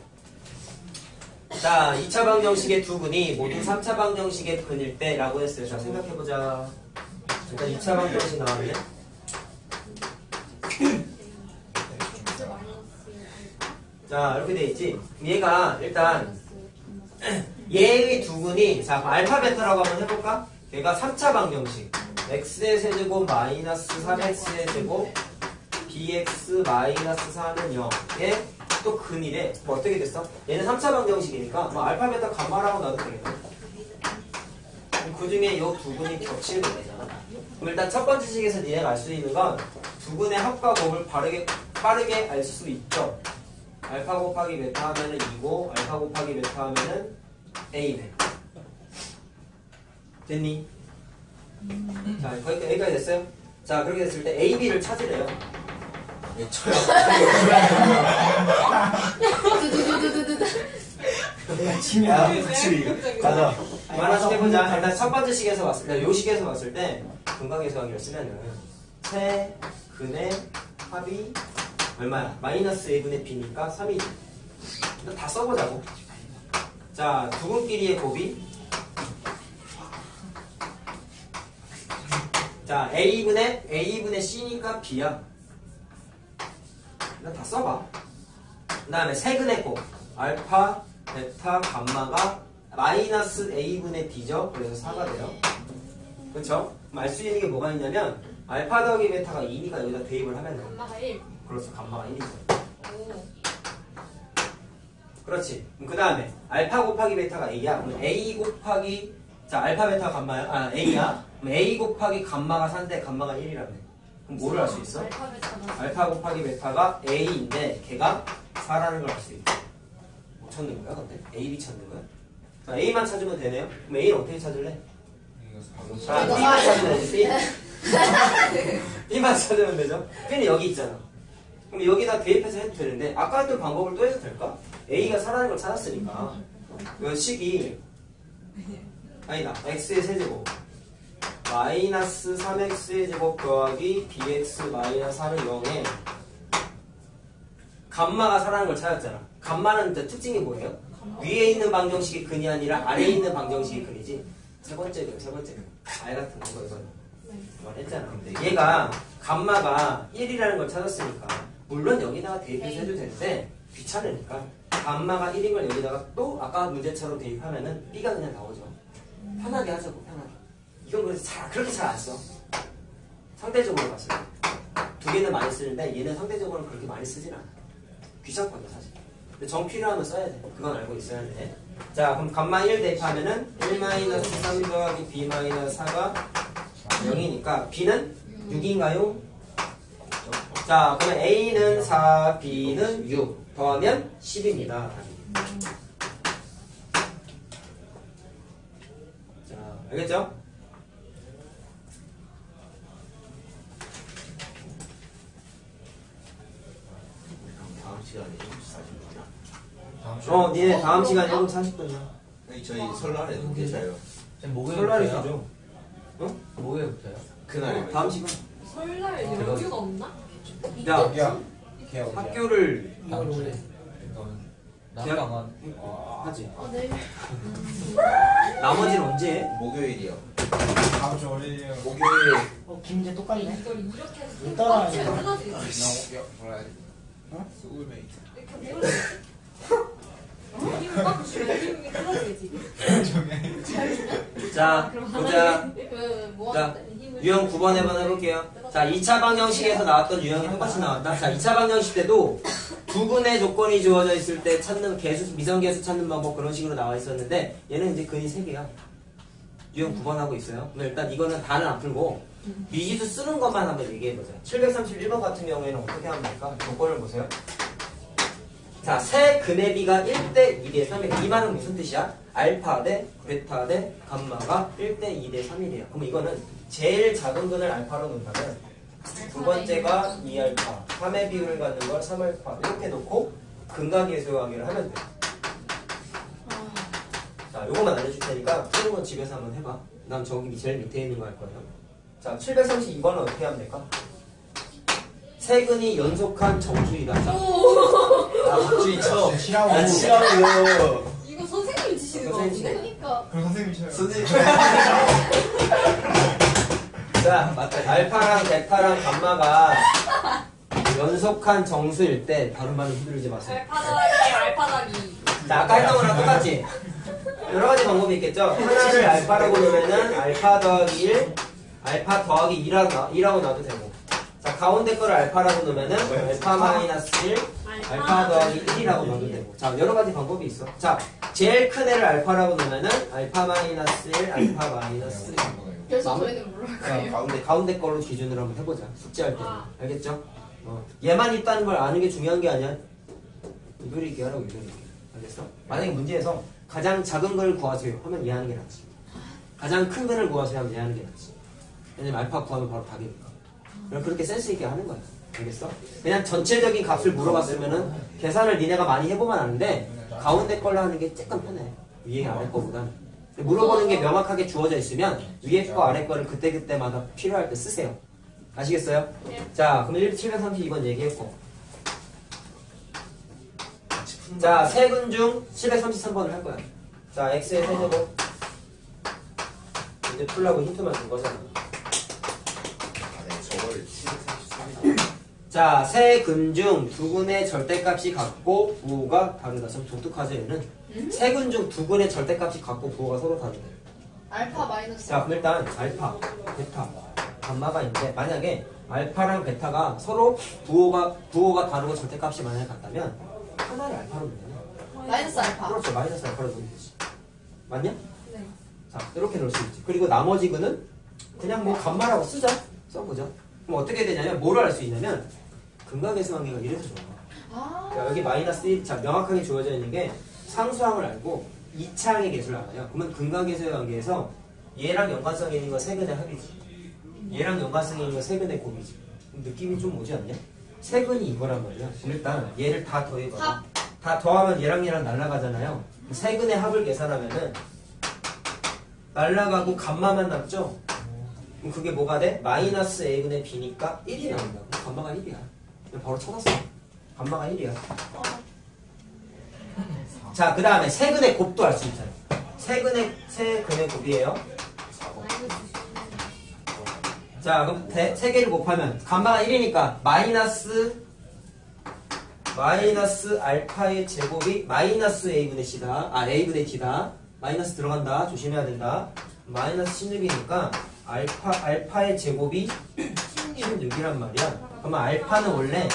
자, 2차 방정식의 두 근이 모두 3차 방정식의 근일 때라고 했어요. 자, 생각해보자. 일단 2차 방정식 나왔네. 자, 이렇게 돼 있지. 얘가 일단 얘의 두 근이 자, 그럼 알파 베타라고 한번 해볼까? 얘가 3차 방정식. x의 세제곱 마이너스 3x의 제곱 bx 마이너스 4는 0에 또 근이래. 뭐 어떻게 됐어? 얘는 3차 방정식이니까 뭐 알파 베타 감마라고 놔도 되겠네. 그 중에 이 두 근이 겹치는 거잖아. 그럼 일단 첫 번째 식에서 니네가 알 수 있는 건두 근의 합과 곱을 빠르게 빠르게 알 수 있죠. 알파 곱하기 베타 하면은 2고 알파 곱하기 베타 하면은 A네. 됐니? 자, 거기까지, 여기까지 됐어요? 자, 그렇게 됐을 때 A, B를 찾으래요. 저요. 두두두두두두. 야, 확실히. 가자. 하나씩 해보자. 일단 첫 번째 식에서 봤을 때, 요 식에서 봤을 때, 분각의수학을 쓰면은, 세, 근의 합이 얼마야? 마이너스 1분의 b니까 3이지. 일단 다 써보자고. 자, 두 분끼리의 곱이. 자, a분의, a분의 c니까 b야. 일단 다 써봐. 그 다음에 세근의 곱. 알파, 베타, 감마가 마이너스 a분의 d죠. 그래서 4가 돼요. 그럼 알수 있는 게 뭐가 있냐면 알파 더하기 베타가 2니까 여기다 대입을 하면은 엄마가 1. 그렇죠. 감마가 1이죠. 오. 그렇지. 그 다음에 알파 곱하기 베타가 a야. 그럼 a 곱하기 자 알파 베타 감마야. 아 a야. 그럼 a 곱하기 감마가 4인데 감마가 1이라며. 그럼 뭐를 알 수 있어? 알파벳 알파 곱하기 베타가 a인데 걔가 4라는 걸 알 수 있다. 못 찾는 거야 근데? a, b 찾는 거야? 자, a만 찾으면 되네요. 그럼 a를 어떻게 찾을래? 자, 이거 b만 봐요. 찾으면 되지. b. b만 찾으면 되죠. b는 여기 있잖아. 그럼 여기다 대입해서 해도 되는데 아까 했던 방법을 또 해도 될까? a가 4라는 걸 찾았으니까 이 식이 아니다. x의 세제곱 마이너스 3x의 제곱 더하기 bx 마이너스 4는 0에 감마가 4라는 걸 찾았잖아. 감마는 또 특징이 뭐예요? 위에 있는 방정식이 근이 아니라 아래에 있는 방정식이 근이지. 세 번째 근, 세 번째 근. 알 같은 거 이거 이거 했잖아. 근데 얘가 감마가 1이라는 걸 찾았으니까 물론 여기다가 대입해서 해도 되는데 귀찮으니까 감마가 1인 걸 여기다가 또 아까 문제처럼 대입하면은 b가 그냥 나오죠. 편하게 하자고 편하게. 이건 그래서 잘 그렇게 잘 안 써. 상대적으로 봤을 때. 두 개는 많이 쓰는데 얘는 상대적으로 그렇게 많이 쓰진 않아. 귀찮거든 사실. 정 필요하면 써야 돼. 그건 알고 있어야 돼. 자, 그럼 감마 1 대입하면은 1-3 더하기 b-4가 0이니까 b는 6인가요? 자, 그러면 a는 4, b는 6 더하면 10입니다. 자, 알겠죠? 다음 시간에 7시 40분이야. 다음 시간에 어, 니네 다음 시간 7시 40분이야. 저희 설날에 계셔요. 지금 목요일 설날이 붙어요? 시죠. 목요일부터요? 그날에. 다음 시간. 설날 여유가 없나? 야, 야, 걔? 학교를 다음 주에 이거는 난방은 하지. 어, 내일. 나머지는 언제 해? 목요일이요. 다음 주 월요일이요. 목요일 어, 김제 똑같네. 이걸 이렇게 해서 못 따라하네. 빡치게 끊어지지. 야 뭐라 해야 돼? 어? 소울메이트 이렇게 끊어지지. 자, 보자. 자. 유형 9번 해번 해볼게요. 자, 2차 방정식에서 나왔던 유형이 똑같이 나왔다. 자, 2차 방정식 때도 두 분의 조건이 주어져 있을 때 찾는 개수, 미성계수 찾는 방법 그런 식으로 나와 있었는데 얘는 이제 근이 3개야. 유형 9번 하고 있어요. 그럼 일단 이거는 다는 안 풀고 미지수 쓰는 것만 한번 얘기해보자. 731번 같은 경우에는 어떻게 될까? 조건을 보세요. 자, 세 근의 비가 1대 2대 3이래. 이 말은 무슨 뜻이야? 알파 대 베타 대 감마가 1대 2대 3이래요. 그럼 이거는 제일 작은 근을 알파로 놓는다면 두 번째가 2알파, 3의 비율을 갖는 걸 3알파 이렇게 놓고 근각계수 관계를 하면 돼. 자, 요것만 알려줄 테니까 푸는 건 집에서 한번 해봐. 난 저기 제일 밑에 있는 거 할 거예요. 자, 732번은 어떻게 하면 될까? 세 근이 연속한 정수이다. 자, 아 쳐. 치라고. 아 치라고요. 이거 선생님이 지시는 거 선생님 같은데? 그러니까. 그럼 선생님 쳐요. 선생님. 자, 알파랑 베타랑 감마가 연속한 정수일 때 다른 말은 휘두르지 마세요. 알파다기 알파다기. 자, 아까 했던 거랑 똑같지? 여러 가지 방법이 있겠죠? 하나를 알파라고 놓으면은 알파 더하기 1, 알파 더하기 2라고, 나, 2라고 놔도 되고. 자, 가운데 거를 알파라고 놓으면은 알파 마이너스 1, 알파 더하기 1이라고 넣어도 되고. 자, 여러 가지 방법이 있어. 자, 제일 큰 애를 알파라고 놓으면은 알파 마이너스 1, 알파 마이너스 1. 그래서 저희는 거예요. 가운데, 가운데 걸로 기준으로 한번 해보자. 숙제할 때. 아. 알겠죠? 어. 얘만 있다는 걸 아는 게 중요한 게 아니야. 이별이 있게 하라고, 이별이 있게. 알겠어? 만약에 문제에서 가장 작은 걸 구하세요 하면 얘 하는 게 낫지. 가장 큰 거를 구하세요 하면 얘 하는 게 낫지. 왜냐면 알파 구하면 바로 답이니까. 그럼 그렇게 센스 있게 하는 거야. 알겠어? 그냥 전체적인 값을 물어봤으면은 계산을 니네가 많이 해보면 아는데 가운데 걸로 하는 게 조금 편해. 위에 아래 거보단. 물어보는 게 명확하게 주어져 있으면 위에 거 아래 거를 그때그때마다 필요할 때 쓰세요. 아시겠어요? 네. 자, 그럼 732번 얘기했고. 자, 세근 중 733번을 할 거야. 자, x의 세제곱. 이제 풀라고 힌트만 준 거잖아. 아네 저거를 733이다. 자, 세 근 중 두 근의 절대값이 같고 부호가 다르다. 좀 독특하죠, 얘는? 세근 중 두 근의 절대값이 같고 부호가 서로 다르대. 알파 마이너스. 자, 그럼 일단 알파, 베타, 감마가 있는데 만약에 알파랑 베타가 서로 부호가 부호가 다르고 절대값이 만약에 같다면 하나를 알파로 돼. 마이너스 알파. 그렇죠. 마이너스 알파로 넣으면 되지. 맞냐? 네. 자, 이렇게 넣을 수 있지. 그리고 나머지 근은 그냥 뭐 감마라고 쓰자. 써보자. 그럼 어떻게 되냐면 뭐를 알 수 있냐면 근각계수 관계가 이래서 좋아. 아. 자, 여기 마이너스 1, 자, 명확하게 주어져 있는 게 상수항을 알고 2차항의 계수를 알아요. 그러면 근각계수의 관계에서 얘랑 연관성이 있는 건 세 근의 합이지. 얘랑 연관성이 있는 건 세 근의 곱이지. 느낌이 좀 오지 않냐? 세 근이 이거란 말이야. 일단 얘를 다 더해봐. 합. 다 더하면 얘랑 얘랑 날라가잖아요. 세 근의 합을 계산하면은 날라가고 감마만 남죠? 그럼 그게 뭐가 돼? 마이너스 a분의 b니까 1이 나온다. 그럼 감마가 1이야. 바로 찾았어. 감마가 1이야. 자, 그 다음에 세근의 곱도 알 수 있잖아요. 세근의, 세근의 곱이에요. 자, 그럼 대, 세 개를 곱하면 감마가 1이니까 마이너스 마이너스 알파의 제곱이 마이너스 a분의 c다. 아, a분의 t다. 마이너스 들어간다. 조심해야 된다. 마이너스 16이니까 알파 알파의 제곱이 16이란 말이야. 그러면 알파는 원래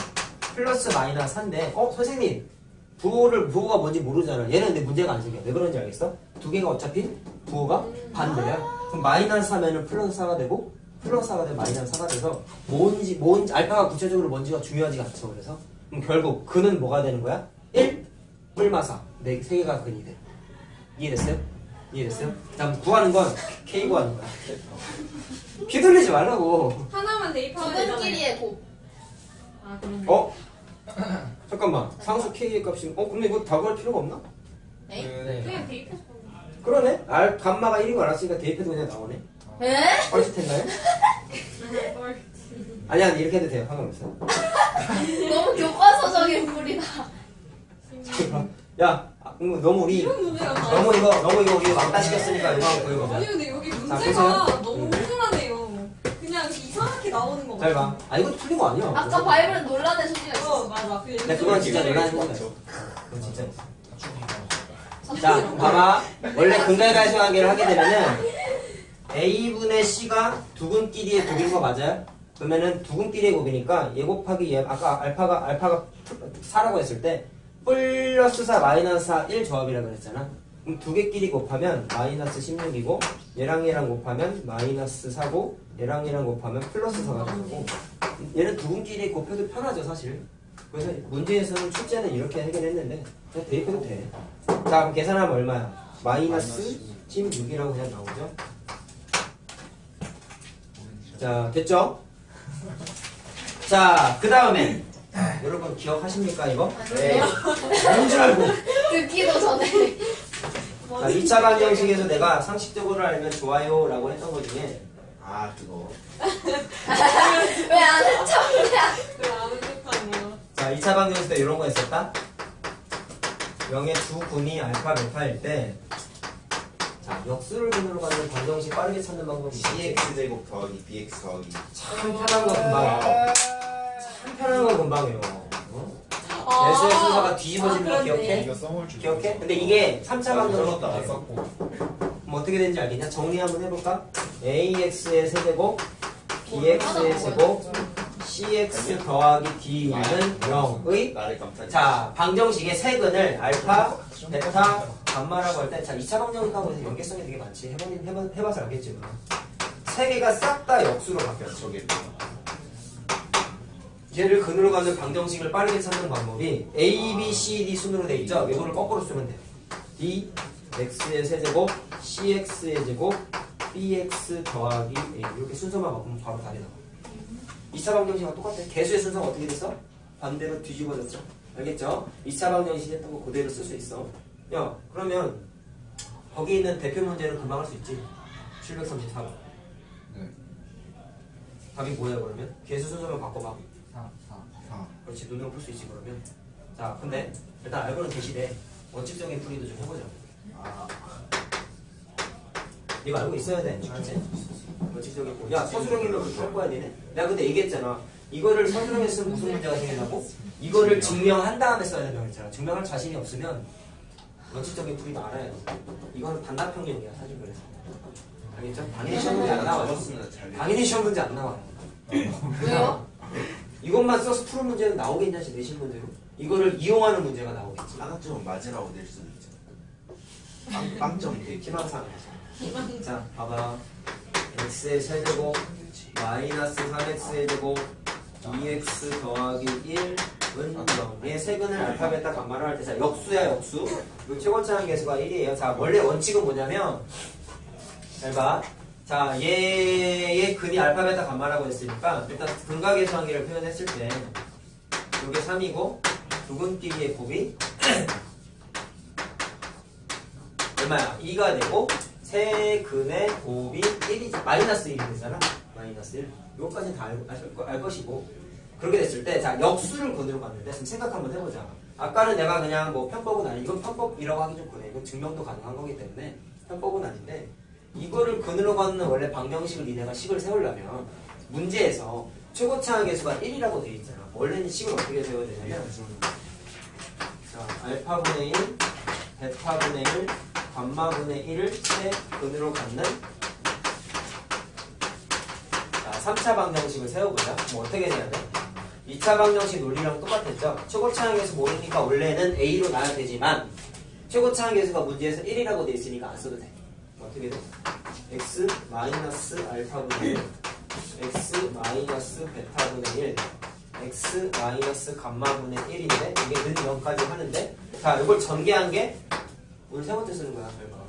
플러스 마이너스 3인데 어, 선생님. 부호를 부호가 뭔지 모르잖아. 얘는 근데 문제가 안 생겨. 왜 그런지 알겠어? 두 개가 어차피 부호가 반대야. 그럼 마이너스 하면은 플러스 4가 되고 플러스 4가 되면 마이너스 4가 돼서 뭔지 뭔 알파가 구체적으로 뭔지가 중요하지가 않죠. 그래서 그럼 결국 근은 뭐가 되는 거야? 1 뿔마사 네세 개가 근이 돼. 이해됐어요? 이해됐어요? 다음 구하는 건 K 구하는 거야. 휘둘리지 말라고. 하나만 대입하면 되잖아요. 두근끼리의 곱. 아 그런 어? 잠깐만. 상수 K의 값이 어 근데 이거 다 구할 필요가 없나? 네. 그냥 대입해서 그러네. R 감마가 1인 거 알았으니까 대입해도 그냥 나오네. 에? 뻘짓했나요? 아니야 이렇게 해도 돼요. 상관없어. 너무 교과서적인 풀이다. 야 아, 음, 너무 우리 이런 문제가 다. 너무 이거 너무 이거 우리 왕따 시켰으니까 이거 한번 보여보자. 아니 근데 여기 문제가 보세요. 너무 음. 흔하네요. 그냥 이상하게 나오는 거 잘 같아. 봐. 아 이것도 틀린 거 아니야. 아까 바이블은 논란의 소지가 어 있었어. 맞아. 그 근데 그건 진짜 좀- 소지가 그건 진짜 있어. 자, 봐봐. 원래 근갈갈성하기를 하게 되면은 A분의 C가 두근끼리의 곱인 거 맞아요? 그러면은 두근끼리의 곱이니까 얘 곱하기 얘 아까 알파가 알파가 4라고 했을 때 플러스 4 마이너스 4 1 조합이라고 그랬잖아. 그럼 두 개끼리 곱하면 마이너스 16이고 얘랑 얘랑 곱하면 마이너스 4고 얘랑 얘랑 곱하면 플러스 4가 되고 얘는 두 분끼리 곱해도 편하죠 사실. 그래서 문제에서는 출제는 이렇게 해결했는데 그냥 대입해도 돼. 자 그럼 계산하면 얼마야? 마이너스 16이라고 그냥 나오죠. 자 됐죠? 자 그 다음에 여러분 기억하십니까 이거? 네. 뭔줄 알고. 듣기도 전에. 자 2차 방정식에서 내가 상식적으로 알면 좋아요 라고 했던 것 중에 아 그거 왜안 했죠? 그 아는 듯하네요. 자 2차 방정식 때 이런 거 했었다. 0의 두 분이 알파 베타일 때 자, 역수를 근으로 가는 방정식 빠르게 찾는 방법이. CX 제곱 더하기 BX 더하기 참 편한 거 금방이에요. 참 편한 거 금방이에요. 어? 아, 순서가 뒤집어지는 거 아, 그렇네. 기억해? 이거 써먹을 줄 기억해? 근데 이게 3차 방정식 다때 썼고 뭐 어떻게 되는지 알겠냐? 정리 한번 해볼까? AX의 세제곱, BX의 제곱, CX 더하기 D는 0의 나를 깜짝 자, 방정식의 세근을 알파, 베타, 감마라고 할 때, 자, 2차 방정식하고 연계성이 되게 많지. 해보니, 해봐, 해봐서 알겠지만. 세 개가 싹 다 역수로 바뀌었어. 저게 얘를 근으로 가는 방정식을 빠르게 찾는 방법이 A, B, C, D 순으로 돼 있죠? 이거를 거꾸로 쓰면 돼. D, X의 세제곱, CX의 제곱, BX 더하기 A. 이렇게 순서만 바꾸면 바로 답이 나와. 2차 방정식과 똑같아. 개수의 순서가 어떻게 됐어? 반대로 뒤집어졌죠? 알겠죠? 2차 방정식 했던 거 그대로 쓸 수 있어. 야, 그러면 거기 있는 대표 문제는 금방 할 수 있지. 734번. 네. 답이 뭐야 그러면? 개수 순서만 바꿔봐. 4 4 4 그렇지 눈으로 풀수 있지 그러면. 자 근데 일단 알고는 계시되 원칙적인 풀이도 좀 해보자 아, 이거 알고 있어야 돼 알지? 원칙적인 풀이 야 서술형이면 그렇게 할 거야 니네. 내가 근데 얘기했잖아. 이거를 서술형에 쓰면 무슨 문제가 생긴다고? 이거를 증명한 다음에 써야 된다고 했잖아. 증명할 자신이 없으면 원칙적인 풀이도 알아야 돼. 이거는 반납형용이야 사실 그래서. 알겠죠? 당연히 시험 문제 안 나와요. 당연히 시험 문제 안 나와요. 왜요? 이것만 써서 푸는 문제는 나오겠냐 지 내 신 문제로? 이거를 이용하는 문제가 나오겠지. 하나쯤은 맞으라고 낼 수도 있죠. 빵, 빵점 되게 희망사항에서 자 봐봐. x의 세제곱 마이너스 3x의 제곱 2x 더하기 1은 0의 세근을 알파벳다 감마를 할 때 자 역수야 역수. 이 최고차항 계수가 1이에요. 자 원래 원칙은 뭐냐면 잘봐 자 얘의 근이 알파벳다 감마라고 했으니까 일단 근각계수항기를 표현했을 때 이게 3이고 두근끼리의 곱이 얼마야? 2가 되고 세 근의 곱이 1이 마이너스 1이 되잖아. 마이너스 1. 요거까지는 다 알, 알, 거- 알 것이고 그렇게 됐을 때 자 역수를 근으로 갔는데 지금 생각 한번 해보자. 아까는 내가 그냥 뭐 편법은 아니 이건 편법이라고 하기 좀 그래. 이건 증명도 가능한 거기 때문에 편법은 아닌데 이거를 근으로 갖는 원래 방정식을 니네가 식을 세우려면 문제에서 최고차항 계수가 1이라고 되어 있잖아. 원래는 식을 어떻게 세워야 되냐면 자, 알파분의 1, 베타분의 1, 감마분의 1을 세 근으로 갖는 자, 3차 방정식을 세워보자. 뭐 어떻게 해야 돼? 2차 방정식 논리랑 똑같았죠. 최고차항 계수 모르니까 원래는 A로 나야 되지만 최고차항 계수가 문제에서 1이라고 돼 있으니까 안 써도 돼. 어떻게 돼? x 마이너스 알파분의 1 x 마이너스 베타분의 1 x 마이너스 감마분의 1인데 이게 는 0까지 하는데 자 이걸 전개한 게 오늘 세 번째 쓰는 거야 결과가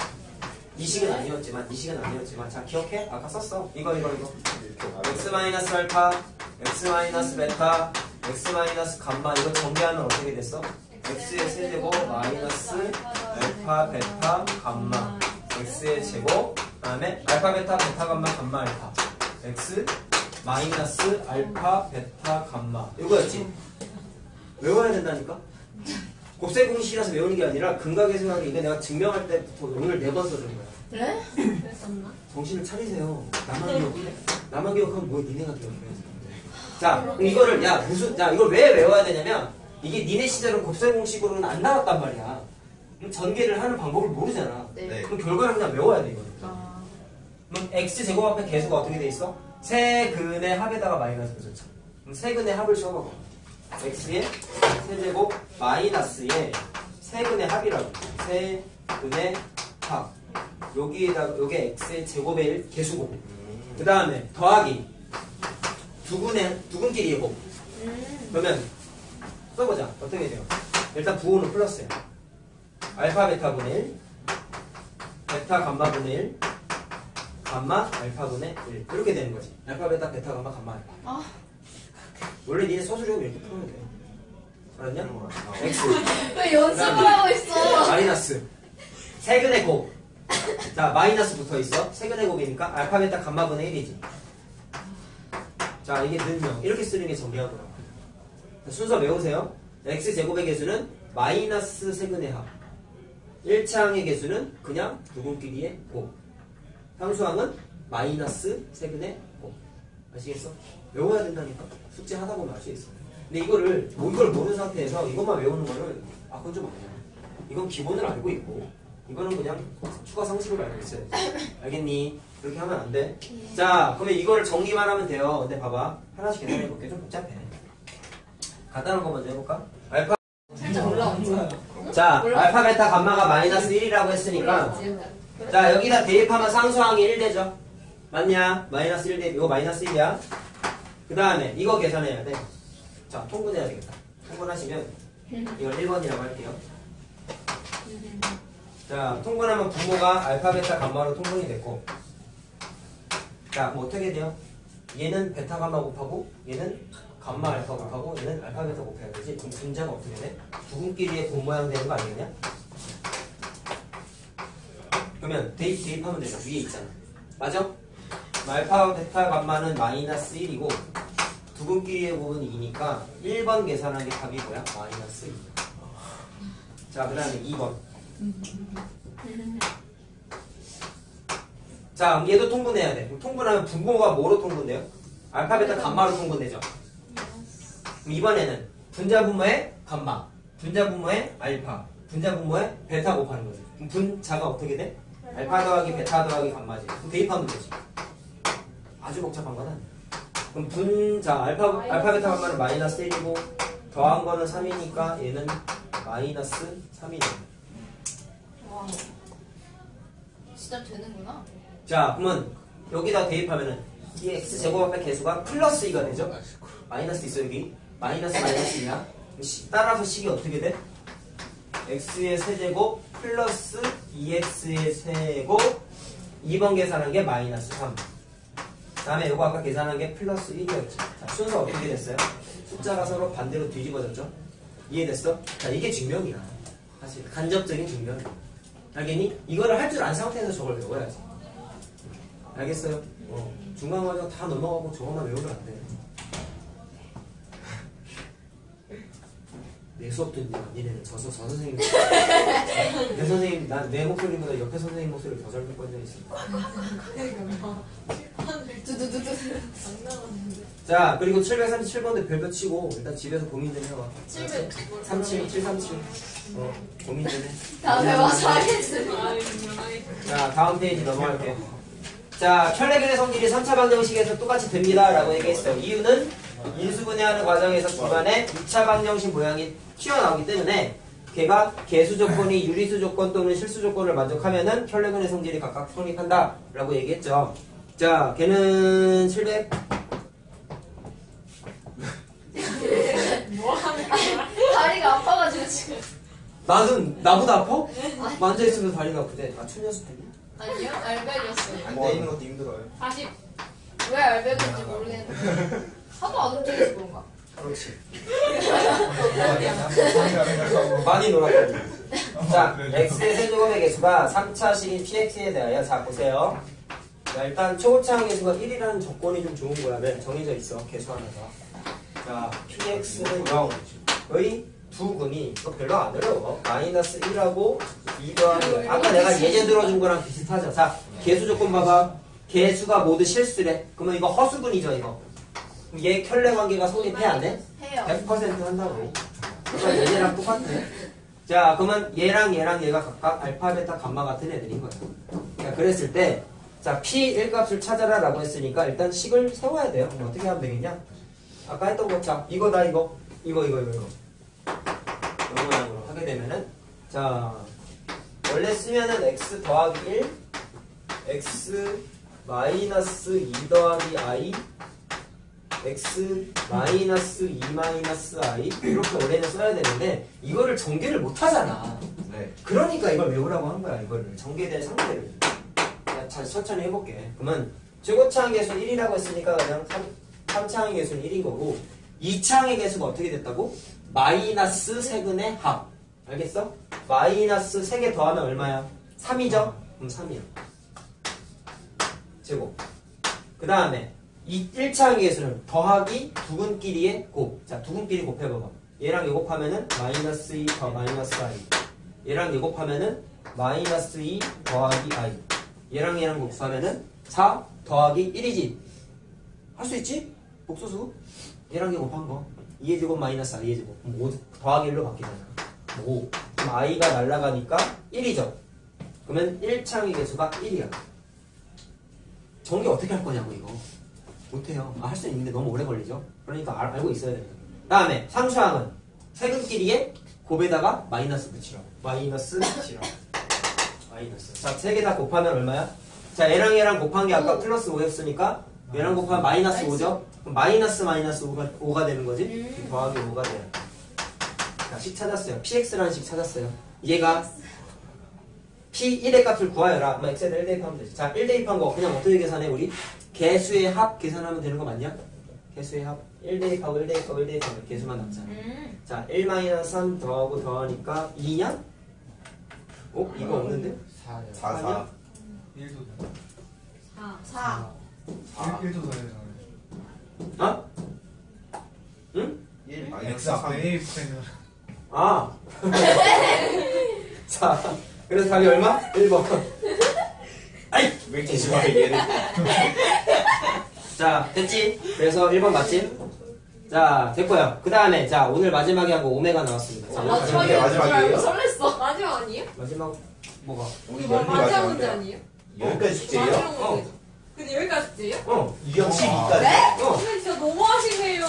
이 식은 아니었지만 이 식은 아니었지만 자 기억해? 아까 썼어 이거 이거 이거 x 마이너스 알파 x 마이너스 베타 x 마이너스 감마 이거 전개하면 어떻게 됐어? x의 세제곱 마이너스 알파 베타 감마 x의 제곱 그다음에 알파 베타 베타 감마 감마 알파. x 마이너스 알파 베타 감마. 이거였지? 외워야 된다니까? 곱셈 공식이라서 외우는 게 아니라 근각계수라는 이거 내가 증명할 때부터 오늘 네 번 써준 거야. 그래? 그랬었나? 정신을 차리세요. 나만 기억해? 나만 기억하면 뭐 니네가 기억해? 자 이거를 야 무슨 자 이걸 왜 외워야 되냐면 이게 니네 시절은 곱셈 공식으로는 안 나왔단 말이야 전개를 하는 방법을 모르잖아 네. 네. 그럼 결과를 그냥 외워야 돼 이거는 아, 그럼 x 제곱 앞에 계수가 어떻게 돼 있어? 세근의 합에다가 마이너스 붙였죠. 그럼 세근의 합을 쳐봐봐. x의 세제곱 마이너스의 세근의 합이라고. 세근의 합. 여기에다가 요게 x의 제곱의 1 개수곱. 그 다음에 더하기 두근의 두근끼리의 곱. 그러면 써보자. 어떻게 돼요? 일단 부호는 플러스야. 알파 베타분의 1, 베타 감마분의 1, 감마 알파분의 1 이렇게 되는 거지. 알파 베타 베타 감마 감마 알파. 아. 원래 니네 서술형 이렇게 풀면 돼. 알았냐? x 왜 연습을 하고 있어? 마이너스. 세근의 곱 자 마이너스 붙어 있어. 세근의 곱이니까 알파 베타 감마분의 1이지. 자 이게 는명 이렇게 쓰는 게 정리하더라고 자, 순서 외우세요. X 제곱의 개수는 마이너스 세근의 합 1차항의 개수는 그냥 두분끼리의 곱 상수항은 마이너스 세근의 곱 아시겠어? 외워야 된다니까? 숙제 하다 보면 알 수 있어? 근데 이거를 뭐 이걸 모르는 상태에서 이것만 외우는 거는 아 그건 좀 아니야. 이건 기본을 알고 있고 이거는 그냥 추가 상식을 알고 있어야 돼 알겠니? 그렇게 하면 안돼자 그러면 이거를 정리만 하면 돼요. 근데 봐봐. 하나씩 계산해 볼게. 좀 복잡해. 간단한 거 먼저 해볼까? 자 알파 베타 감마가 마이너스 1이라고 했으니까. 자 여기다 대입하면 상수항이 1 되죠. 맞냐? 마이너스 1 대입 이거 마이너스 1이야. 그 다음에 이거 계산해야 돼 자 통분해야 되겠다. 통분하시면 이걸 1번이라고 할게요. 자 통분하면 분모가 알파 베타 감마로 통분이 됐고. 자 그럼 어떻게 돼요? 얘는 베타 감마 곱하고 얘는 감마 알파 곱하고 얘는 알파 베타 곱해야 되지 그럼 분자가 어떻게 돼? 두분끼리의 분 모양 되는 거 아니겠냐? 그러면 대입 대입하면 되죠 위에 있잖아 맞아? 알파 베타 감마는 마이너스 1이고 두분끼리의 곱은 2니까 1번 계산하는 게 답이 뭐야? 마이너스 2 자, 그 다음에 2번. 자, 얘도 통분해야 돼. 통분하면 분모가 뭐로 통분돼요? 알파, 베타, 감마로 통분되죠. 그럼 이번에는 분자 분모의 감마, 분자 분모의 알파, 분자 분모의 베타 곱하는 거지. 그럼 분자가 어떻게 돼? 알파 더하기 베타 더하기 감마지. 그럼 대입하면 되지. 아주 복잡한 건 아니야. 그럼 분자 알파, 알파, 베타, 감마는 마이너스 1이고 더한 거는 3이니까 얘는 마이너스 3이 돼. 와. 진짜 되는구나. 자, 그러면 여기다 대입하면은 이 x 제곱 앞에 개수가 플러스 2가 되죠? 마이너스 있어 여기. 마이너스 마이너스 2야. 따라서 식이 어떻게 돼? x의 세제곱 플러스 2x의 세제곱 2번 계산한 게 마이너스 3. 다음에 이거 아까 계산한 게 플러스 1이었죠. 자, 순서 어떻게 됐어요? 숫자가 서로 반대로 뒤집어졌죠? 이해됐어? 자, 이게 증명이야. 사실 간접적인 증명이야. 알겠니? 이거를 할 줄 안 상태에서 저걸 외워야지. 알겠어요? 어, 중간 과정 다 넘어가고 저것만 외우면 안 돼. 내 수업 듣냐? 니네는 저서 저 선생님. 내 선생님, 난 내 목소리보다 옆에 선생님 목소리를 더. 두두두두. 안 나왔는데. 자, 그리고 737번도 별표 치고 일단 집에서 고민 좀 해봐. 700 37, 737. 어, 고민 좀 해. 다음에 와서 하겠습니다. 자, 다음 페이지 넘어갈게요. 자, 혈내근의 성질이 3차 방정식에서 똑같이 됩니다. 라고 얘기했어요. 이유는 인수분해하는 과정에서 중간에 2차 방정식 모양이 튀어나오기 때문에 걔가 개수 조건이 유리수 조건 또는 실수 조건을 만족하면은 혈액근의 성질이 각각 성립한다 라고 얘기했죠 자 걔는 700 뭐 하는 거야? 다리가 아파가지고 지금. 나는 나보다 아파? 만져있으면 다리가 아프대 아 춘녀수팬이야? 아니요, 알백이었어요. 앉아 있는 것도 힘들어요. 40왜 알백인지 모르겠는데. 하도 안 움직여서 그런가? 그렇지. 네. 많이 놀았거든 자 x의 세제곱의 개수가 3차 식인 px에 대하여 자 보세요. 자 일단 초고차항 개수가 1이라는 조건이 좀 좋은 거야 왜? 정해져 있어. 개수 하나가 자 px는 0의 두 근이 이거 별로 안 어려워. 마이너스 1하고 2 더하기 아까 내가 예제 들어준 거랑 비슷하죠. 자 개수 조건 봐봐. 개수가 모두 실수래. 그러면 이거 허수근이죠 이거 그럼 얘 켤레 관계가 성립해 안 해? 해요. 100% 한다고. 그러니까 얘네랑 똑같아. 자, 그러면 얘랑 얘랑 얘가 각각 알파, 베타, 감마 같은 애들인 거야. 자, 그랬을 때, 자, P 1 값을 찾아라 라고 했으니까 일단 식을 세워야 돼요. 그럼 어떻게 하면 되겠냐? 아까 했던 거, 자, 이거다, 이거. 이거, 이거, 이거, 이거. 이 모양으로 하게 되면은, 자, 원래 쓰면은 x 더하기 1, x 마이너스 2 더하기 i, x 마이너스 2 마이너스 i 이렇게 원래는 써야 되는데 이거를 전개를 못 하잖아. 네. 그러니까 이걸 외우라고 한 거야. 이거를 전개된 상태를. 자, 자, 천천히 해볼게. 그러면 최고차항 개수 1이라고 했으니까 그냥 3, 3차항 개수는 1인 거고 2차항의 개수가 어떻게 됐다고? 마이너스 세근의 합. 알겠어? 마이너스 3개 더하면 얼마야? 3이죠? 그럼 3이야. 제곱. 그 다음에 이 1차항 개수는 더하기 두근끼리의 곱. 자, 두근끼리 곱해봐봐. 얘랑 이거 곱하면은 마이너스 2 더 마이너스 i. 얘랑 이거 곱하면은 마이너스 2 더하기 i. 얘랑 얘랑 곱하면은 4 더하기 1이지. 할 수 있지? 복소수. 얘랑 얘 곱한 거. 2의 제곱 마이너스 i의 제곱. 그럼 5 더하기 1로 바뀌잖아. 5. 그럼 i가 날라가니까 1이죠. 그러면 1창의 개수가 1이야. 전개 어떻게 할 거냐고 이거. 못해요. 아, 할수 있는데 너무 오래 걸리죠. 그러니까 알, 알고 있어야 됩니다. 다음에 상수항은 세근끼리의 곱에다가 마이너스 붙이라. 마이너스 붙이라. 마이너스. 자, 세 개 다 곱하면 얼마야? 자, 얘랑 얘랑 곱한 게 아까 플러스 5였으니까 얘랑 곱하면 마이너스 5죠? 그럼 마이너스 마이너스 5가, 5가 되는 거지? 음. 더하기 5가 돼요. 자, 식 찾았어요. px라는 식 찾았어요. 얘가 p1의 값을 구하여라. 그럼 x에다 1 대입하면 되지. 자, 1 대입한 거 그냥 어떻게 계산해, 우리? 개수의 합 계산하면 되는 거 맞냐? 개수의 합. 1 대입하고 1 대입하고 1 대입하면 개수만 남잖아. 음. 자, 1 마이너스 3 더하고 더하니까 2냐? 어? 이거 없는데? 4요. 4, 4. 1도 4 4. 1 도 더해요 어? 응? 1 저는 마이너스 X 3. 앞에 A 붙어있는 아. 자, 그래서 답이 얼마? 1번. 아이! 왜 이렇게 심하게 얘를. 자, 됐지? 그래서 1번 맞지? 자, 됐고요. 그 다음에, 자, 오늘 마지막에 한 거 오메가 나왔습니다. 자, 나. 저기 이게 마지막이에요? 설렜어. 마지막 아니에요? 마지막, 뭐가? 우리 연기 마지막 문제. 아니에요? 여기까지 숙제예요? 마지막 어. 문제 근데 여기까지 숙제예요? 어, 유형 12까지. 네? 어, 근데 진짜 너무 하시네요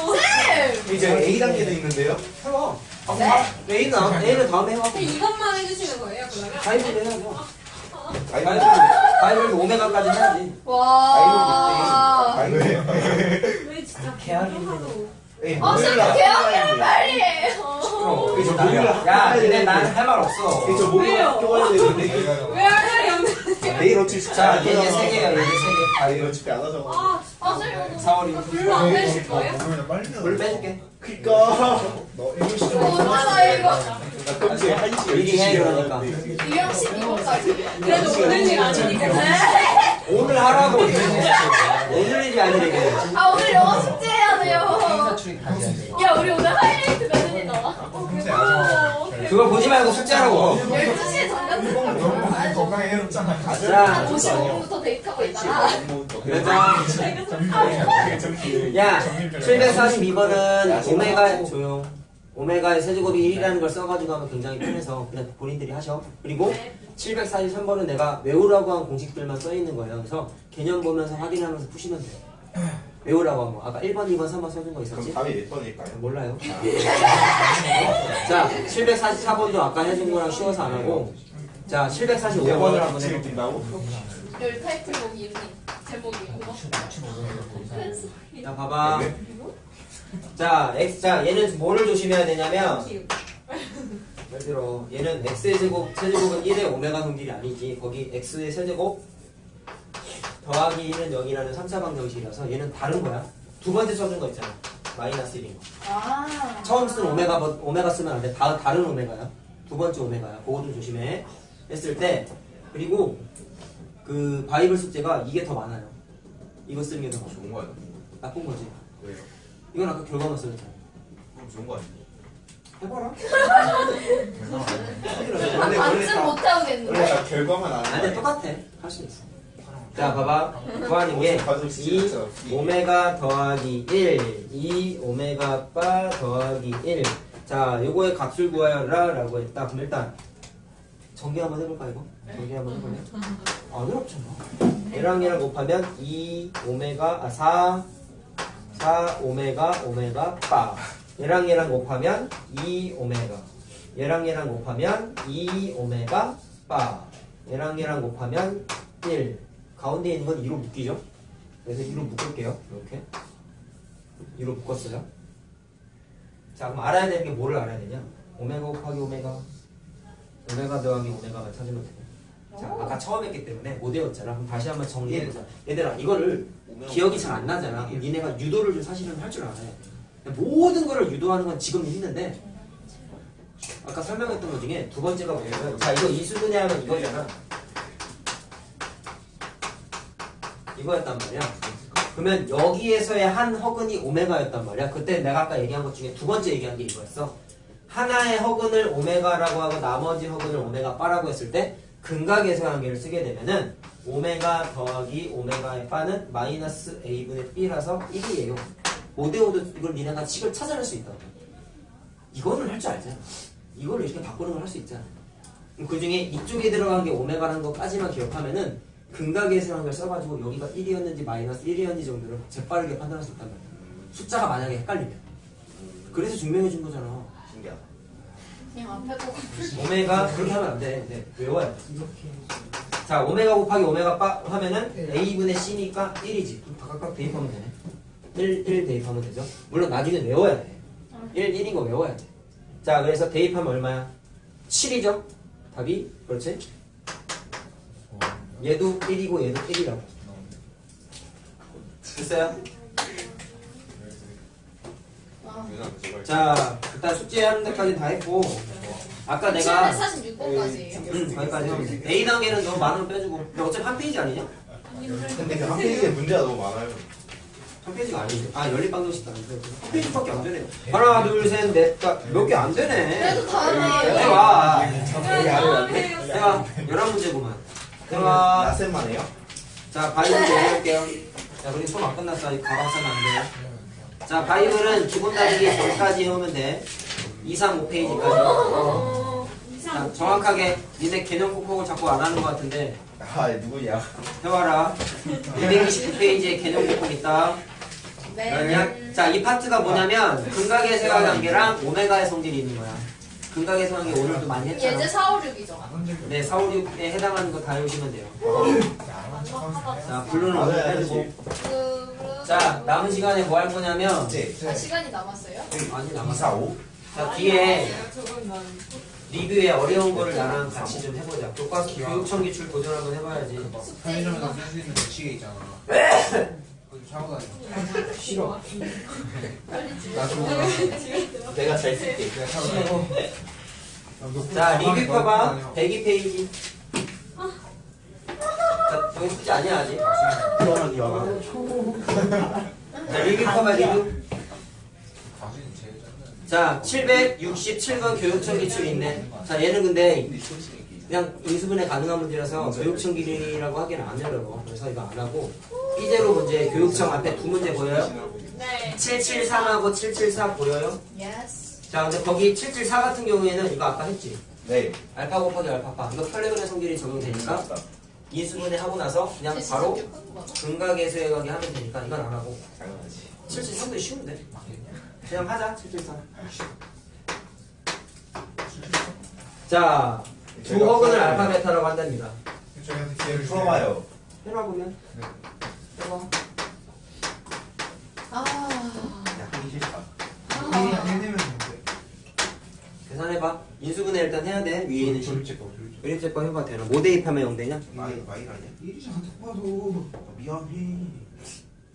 이제 A 단계도 있는데요? 해봐. 아, 네? 다- A는, 안- A는 다음에 해봐. 근데 이것만 해주시는 거예요 그러면? 가위바위보 해야죠. 아이고. 가위바위보, 가위바위보 오메가까지 해야지. 와. 왜 진짜 개학이 하도 에이, 아, 진짜 몰라. 빨리 해. 어, 어. 그래서 야, 근데 난 할 말 없어. 저 왜요? 학교 가야 되는데. 왜할 말이 없는 내일 어차피 자, 안 얘, 얘 하잖아. 세 개야, 얘세 개. 아, 내일 어차피 안 하잖아. 아 아, 설마. 4월 별로 안 되실 거예요? 오늘 빨리 물 빼줄게. 그니까. 너 7시 좀 얼마나 이거. 나 평소에 1시, 미리 해, 12시. 유형 12번까지. 그래도 오늘 일 아니니까 오늘 하라고. 오늘 일이 이게. 아, 오늘 영어 숙제 해야 돼요. 다시 해야 돼. 야, 우리 오늘 하이라이트 메뉴 나와. 평소에 아주 그걸 보지 말고 숙제하라고. 12시에 장난치는 너무 거. 건강에 해롭잖아 자, 한 55분부터 데이트하고 있다가. 그래서 정신 야, 정신 742번은 오메가 조용. 오메가의 세제곱이 1이라는 걸 써가지고 하면 굉장히 편해서 그냥 본인들이 하셔. 그리고 743번은 내가 외우라고 한 공식들만 써 있는 거예요. 그래서 개념 보면서 확인하면서 푸시면 돼요. 외우라고 한 거. 아까 1번, 2번, 3번 써준 거 그럼 있었지? 답이 몇 번일까요? 몰라요. 자, 744번도 아까 해준 거랑 쉬워서 안 하고. 자, 745번을 한번 해볼게요. 여기 타이틀곡 이름이 제목이 자, 봐봐. 자, x, 자, 얘는 뭐를 조심해야 되냐면, 예를 들어, 얘는 x의 제곱, 세제곱은 1의 오메가 성질이 아니지. 거기 x의 세제곱 더하기 1은 0이라는 3차 방 정식이라서 얘는 다른 거야. 두 번째 써준 거 있잖아. 마이너스 1인 거. 아 처음 쓴 오메가, 버- 오메가 쓰면 안 돼. 다, 다른 오메가야. 두 번째 오메가야. 그거 좀 조심해. 했을 때, 그리고 그 바이블 숙제가 이게 더 많아요. 이거 쓰는 게 더 많아. 좋은 거야. 나쁜 거지. 왜요? 이건 아까 결과만 써줬잖아. 그럼 좋은 거 아니야? 해봐라. 원래 원래 다 못하겠는데 원래 다 결과만 아는 아니, 똑같아. 할 수 있어. 자, 봐봐. 구하는 게 가족 2 진짜 오메가 더하기 1, 2 오메가 바 더하기 1. 자, 요거의 값을 구하여라 라고 했다. 그럼 일단 전개 한번 해볼까 이거? 전개 한번 해볼래? 안 어렵잖아. 얘랑 얘랑 곱하면 2 오메가 아 4, 4 오메가 오메가 바. 얘랑 얘랑 곱하면 2 오메가. 얘랑 얘랑 곱하면 2 오메가 바. 얘랑 얘랑 곱하면 1. 가운데 있는 건 2로 묶이죠? 그래서 2로 묶을게요. 이렇게. 2로 묶었어요. 자, 그럼 알아야 되는 게 뭐를 알아야 되냐? 오메가 곱하기 오메가. 오메가 더하기 오메가만 찾으면 돼요. 자, 아까 처음 했기 때문에 못 외웠잖아. 그럼 다시 한번 정리해보자. 얘들아, 이거를 기억이 잘 안 나잖아. 그럼 니네가 유도를 좀 사실은 할 줄 알아요. 모든 거를 유도하는 건 지금 힘든데, 아까 설명했던 것 중에 두 번째가 뭐냐면, 자, 이거 이수분해 하면 이거잖아. 이거였단 말이야. 그러면 여기에서의 한 허근이 오메가였단 말이야. 그때 내가 아까 얘기한 것 중에 두 번째 얘기한 게 이거였어. 하나의 허근을 오메가라고 하고 나머지 허근을 오메가 바라고 했을 때 근각에서 관계를 쓰게 되면은 오메가 더하기 오메가의 바는 마이너스 a분의 b라서 1이에요. 5대5도 이걸 니네가 식을 찾아낼 수 있다고. 이거는 할 줄 알잖아. 이걸 이렇게 바꾸는 걸 할 수 있잖아. 그 중에 이쪽에 들어간 게 오메가라는 것까지만 기억하면은 근각에서 한걸 써가지고 여기가 1이었는지 마이너스 1이었는지 정도를 재빠르게 판단할 수 있단 말이야. 숫자가 만약에 헷갈리면. 그래서 증명해 준 거잖아. 신기하다. 그냥 앞에 거 오메가 그렇게 하면 안 돼. 네, 외워야 돼. 자, 오메가 곱하기 오메가 빠 하면은 a분의 c니까 1이지. 그럼 다 각각 대입하면 되네. 1, 1 대입하면 되죠. 물론 나중에 외워야 돼. 1, 1인 거 외워야 돼. 자, 그래서 대입하면 얼마야? 7이죠? 답이? 그렇지? 얘도 1이고 얘도 1이라고. 됐어요? 유나 저걸 자, 일단 숙제하는 데까지 다 했고, 아까 내가 746번까지예요 음, 거기까지 하면 돼. A 단계는 너무 많으면 빼주고. 근데 어차피 한 페이지 아니냐? 근데 그한 페이지에 문제가 너무 많아요. 한 페이지가 아니지. 아, 연립방정식 아닌데. 한 페이지밖에 안 되네. 하나, 둘, 셋, 넷, 다, 몇 개 안 되네. 그래도 다음에 해봐. 해봐. 열한 문제구만. 해봐. 나쌤만 해요? 자, 바이블 얘기할게요. 자, 우리 수업 안 끝났어. 아직 가방 싸면 안 돼. 자, 바이블은 기본 다지기 전까지 해오면 돼. 2, 3, 5페이지까지. 자, 정확하게 니네 개념 콕콕을 자꾸 안 하는 것 같은데. 아 누구냐? 해봐라. 229페이지에 개념 콕콕 있다. 네 자, 이 파트가 뭐냐면 근과 계수의 관계랑 오메가의 성질이 있는 거야. 근과 계수의 관계 오늘도 많이 예제 했잖아. 4, 5, 6이죠 네, 4, 5, 6에 해당하는 거다 해오시면 돼요. 자, 블루는 아, 오늘 네, 빼주고. 그... 자, 남은 시간에 뭐 할 거냐면 네. 아, 시간이 남았어요? 아니 2, 남았어. 4, 5? 자, 뒤에 리뷰에 어려운 거를 나랑 같이 좀 해보자. 교과서 교육청 기출 도전 한번 해봐야지. 편의점에서 쓸 수 있는 배치게 있잖아. 그거 좀 사고 다녀. 싫어. 나 내가 잘 쓸게. 내가 사고 다녀. 자, 리뷰 펴봐. 102페이지. 자, 저기 숙제 아니야, 아직. 그러면 이거 자, 리뷰 펴봐, 리뷰. 자, 767번 교육청 기출이 있네. 자, 얘는 근데 그냥 인수분해 가능한 문제라서 교육청 기준이라고 하기는 안 어려워. 그래서 이거 안 하고 이대로 문제 교육청 앞에 두 문제 보여요? 네 773하고 774 보여요? yes 자, 근데 거기 774 같은 경우에는 이거 아까 했지. 네. 알파 곱하기 알파 바. 이거 켤레근의 성질이 적용되니까 인수분해 하고 나서 그냥 바로 근과 계수의 관계 하면 되니까 이건 안 하고 당연하지 73도 쉬운데 그냥 하자 73 자, 두 허근을 알파 베타라고 한답니다. 저희한테 기회를. 풀어봐요 해봐보면. 해봐. 아. 야 하기 싫다 되는데. 계산해봐. 인수분해 일단 해야 돼. 위에 있는 식. 조립제 거, 조립제 거. 그림체 거 해봐 되나? 모 대입하면 0 되냐? 마이 마이 아니야? 일이지 않다 봐도. 아, 미안해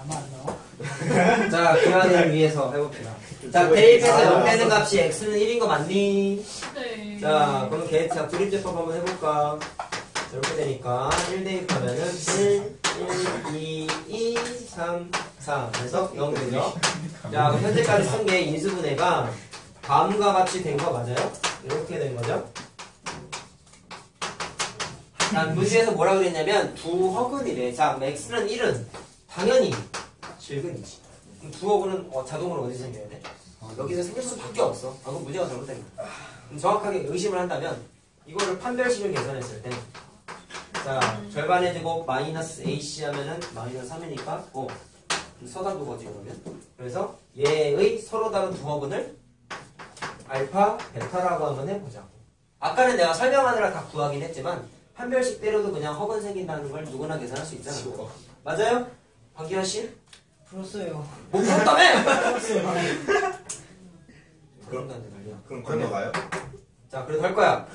아마 안 나와. 자, 교환을 위해서 해봅시다. 자, 대입해서 0 되는 값이 x는 1인 거 맞니? 네. 자, 그럼 개, 자, 그림체법 한번 해볼까? 이렇게 되니까 1 대입하면은 1, 1, 2, 2, 3, 4. 그래서 0 되죠? 자, 그럼 현재까지 쓴 게 인수분해가 다음과 같이 된 거 맞아요? 이렇게 된 거죠? 자, 문제에서 뭐라 그랬냐면 두 허근이래. 자, x는 1은 당연히 질근이지. 그럼 두 허근은 어, 자동으로 어디 생겨야 돼? 여기서 생길 수밖에 없어. 아, 그럼 문제가 잘못된 거야. 그럼 정확하게 의심을 한다면 이거를 판별식을 계산했을 때 자, 절반의 제곱 마이너스 AC 하면은 마이너스 3이니까 어, 서다 두 거지 그러면. 그래서 얘의 서로 다른 두 허근을 알파, 베타라고 한번 해보자고. 아까는 내가 설명하느라 다 구하긴 했지만 판별식 때려도 그냥 허근 생긴다는 걸 누구나 계산할 수 있잖아. 맞아요? 박기현 씨? 풀었어요. 못 풀었다며? 그런 거 말이야. 그럼 건너가요? 자, 그래도 할 거야.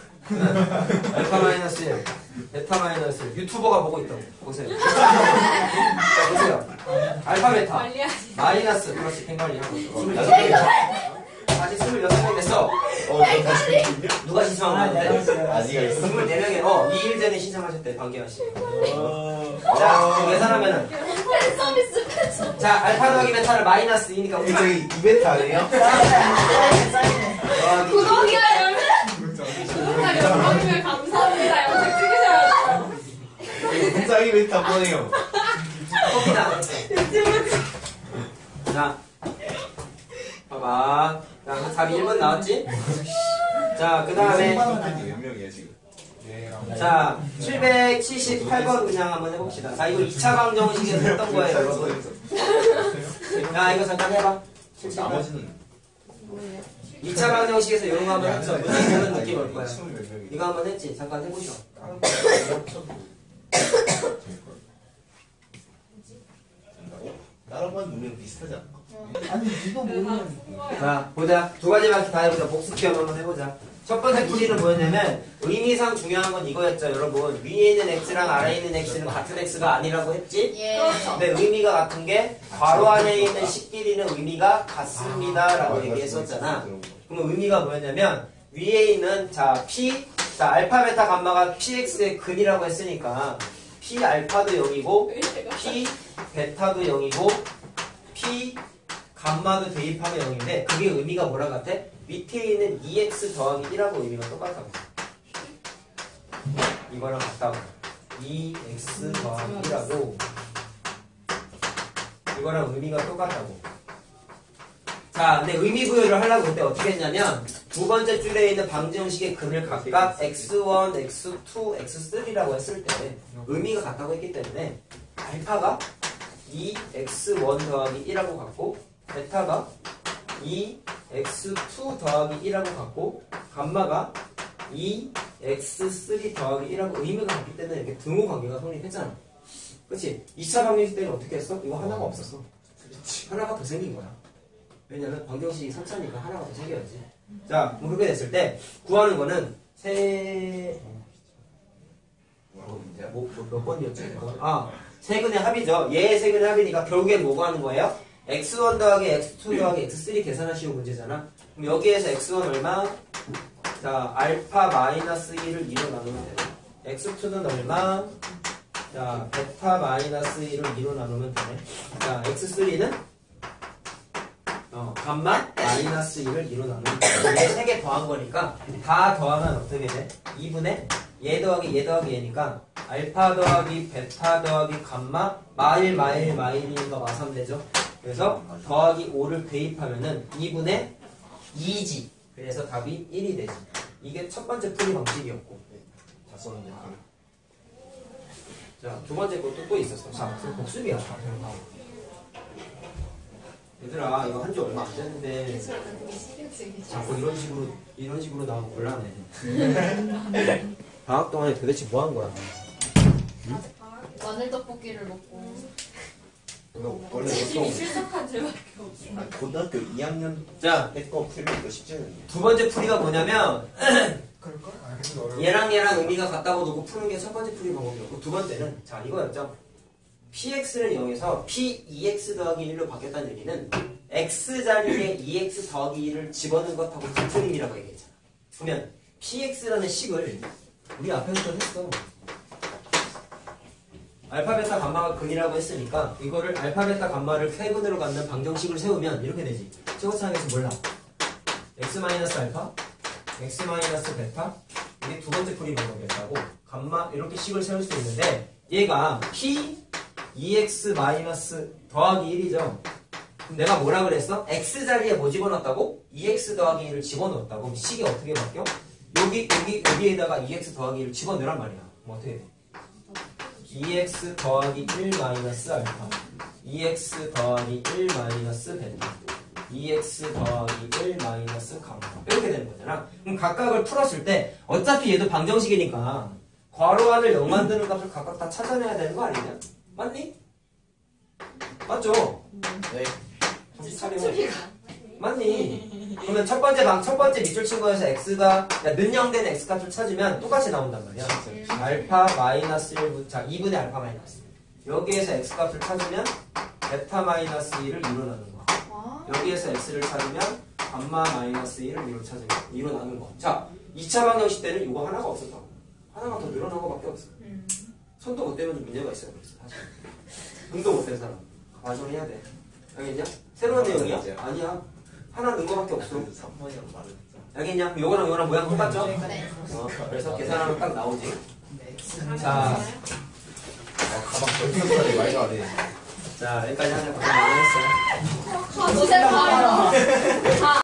알파 마이너스 1, 베타 마이너스 1. 유튜버가 보고 있다고. 보세요. 자, 보세요. 알파 베타. 마이너스 플러스 팽관리 하고 있어. 26개. 아직 26명 됐어. 어 이거 다시 뺏기냐? 누가 신청한 건데? 아 니가 있어 24명에, 어, 2일 전에 신청하셨대, 방기현 씨. 어... 자, 그럼 계산하면은. 팬 서비스 팬 서비스. 자, 알파 더하기 베타를 마이너스 2니까 이게 저기 이벤트 아니에요? 구독이야 열매. 구독자 여러분들 감사합니다. 영상 찍으셔야죠. 공사 이벤트 한번 해요 커피다. 자, 봐봐. 자, 답이 1번 나왔지? 자, 그 다음에. 몇 명이야 지금? 얘랑. 자, 778번 그냥 한번 해봅시다. 자, 이거 2차 방정식에서 했던 거예요, 여러분. 자, 이거 잠깐 해봐. 나머지는 2차 방정식에서 이런 거 한번 했죠. 무슨 그런 느낌 올 거야. 이거 한번 했지? 잠깐 해보죠. 다른 건 분명 비슷하지 않나? 아니 이거 모르면 자, 보자. 두 가지만 다 해보자. 복수 키워 한번 해보자. 첫 번째 풀이는 뭐였냐면, 의미상 중요한 건 이거였죠, 여러분. 위에 있는 x랑 아래에 있는 x는 같은 x가 아니라고 했지? 예. 근데 의미가 같은 게, 괄호 안에 있는 식끼리는 의미가 같습니다. 라고 얘기했었잖아. 그럼 의미가 뭐였냐면, 위에 있는, 자, p, 자, 알파, 베타, 감마가 px의 근이라고 했으니까, p 알파도 0이고, p 베타도 0이고, p 감마도 대입하면 0인데 그게 의미가 뭐라 같아? 밑에 있는 2x 더하기 1하고 의미가 똑같다고 이거랑 같다고. 2x 더하기 1하고 이거랑 의미가 똑같다고. 자 근데 의미 부여를 하려고 그때 어떻게 했냐면 두 번째 줄에 있는 방정식의 근을 각각 x1, x2, x3라고 했을 때 의미가 같다고 했기 때문에 알파가 2x1 더하기 1하고 같고 베타가 2x2 더하기 1하고 같고 감마가 2x3 더하기 1하고 의미가 같기 때문에 이렇게 등호 관계가 성립했잖아 그치? 2차 방정식 때는 어떻게 했어? 이거 하나가 없었어 하나가 더 생긴 거야 왜냐면 방정식이 3차니까 하나가 더 생겨야지 자 그럼 그렇게 됐을 때 구하는 거는 세... 뭐, 뭐, 뭐, 몇 번이었지? 아 세근의 합이죠. 얘의 세근의 합이니까 결국엔 뭐가 하는 거예요? X1 더하기 x2 더하기 x3 계산하시오 문제잖아. 그럼 여기에서 x1 얼마? 자, 알파 마이너스 1을 2로 나누면 되네. x2는 얼마? 자, 베타 마이너스 1을 2로 나누면 되네. 자, x3는 어, 감마 마이너스 1을 2로 나누면 돼. 얘 3개 더한 거니까 다 더하면 어떻게 돼? 2분의 얘 더하기 얘 더하기 얘니까 알파 더하기 베타 더하기 감마 마일 마일 마일이니까 마삼 되죠. 그래서 더하기 5를 대입하면은 2분의 2지. 그래서 답이 1이 되지. 이게 첫 번째 풀이 방식이었고. 다 썼는데 자, 두 번째 것도 또 있었어. 자, 그 복습이야. 얘들아, 이거 한 지 얼마 안 됐는데. 자꾸 이런 식으로 이런 식으로 나오면 곤란해. 방학 동안에 도대체 뭐 한 거야? 마늘 떡볶이를 먹고. 원래 보통 출석한 죄밖에 없어. 아, 고등학교 2학년 자, 때거 풀면 이거 쉽지. 두 번째 풀이가 뭐냐면 그럴걸? 아 어려워 얘랑 얘랑 의미가 같다고 두고 푸는 게 첫 번째 풀이 방법이었고 두 번째는 자 이거였죠. px는 0에서 p2x 더하기 1로 바뀌었다는 얘기는 x 자리에 2x 더하기 1을 집어넣은 것하고 같은 의미라고 얘기했잖아. 그러면 px라는 식을 우리 앞에서 했어. 알파, 베타, 감마가 근이라고 했으니까 이거를 알파, 베타, 감마를 세분으로 갖는 방정식을 세우면 이렇게 되지. 최고차항에서 몰라. x 마이너스 알파, x 마이너스 베타 이게 두 번째 풀이 방법이었다고 감마 이렇게 식을 세울 수 있는데 얘가 p 2x 마이너스 더하기 1이죠. 그럼 내가 뭐라 그랬어? x 자리에 뭐 집어넣었다고? 2x 더하기 1을 집어넣었다고 식이 어떻게 바뀌어? 여기 여기 여기에다가 2x 더하기 1을 집어넣으란 말이야. 그럼 어떻게 돼? 2x 더하기 1 마이너스 알파 2x 더하기 1 마이너스 베타 2x 더하기 1 마이너스 감마 이렇게 되는 거잖아 그럼 각각을 풀었을 때 어차피 얘도 방정식이니까 괄호 안을 0 만드는 값을 각각 다 찾아내야 되는 거 아니냐? 맞니? 맞죠? 네. 정신 차리고 맞니? 그러면 첫 번째 방, 첫 번째 밑줄 친 거에서 x가 야, 는영된 x 값을 찾으면 똑같이 나온단 말이야. 알파 마이너스 1분, 자 2분의 알파 마이너스. 여기에서 x 값을 찾으면 베타 마이너스 1을 2로 나눈 거. 아. 여기에서 x를 찾으면 감마 마이너스 1을 2로 찾으면 2로 나눈 거. 자, 2차 방정식 때는 이거 하나가 없었다고. 하나가 더 늘어난 거밖에 없어. 음. 손도 못 대면 좀 문제가 있어요. 그래서 사실. 눈도 못댄 사람. 반성해야 돼. 알겠냐? 새로운 내용이야? 아니야. 하나 넣은 거밖에 없어. 3번이랑 말을 알겠냐? 요거랑 요거랑 모양 똑같죠? 네. 어, 그래서 계산하면 딱 나오지. 네. 자, 아 가방 벌써 말도 안 해 자, 여기까지 하자. 고생 많이 했어요. 고생 많아.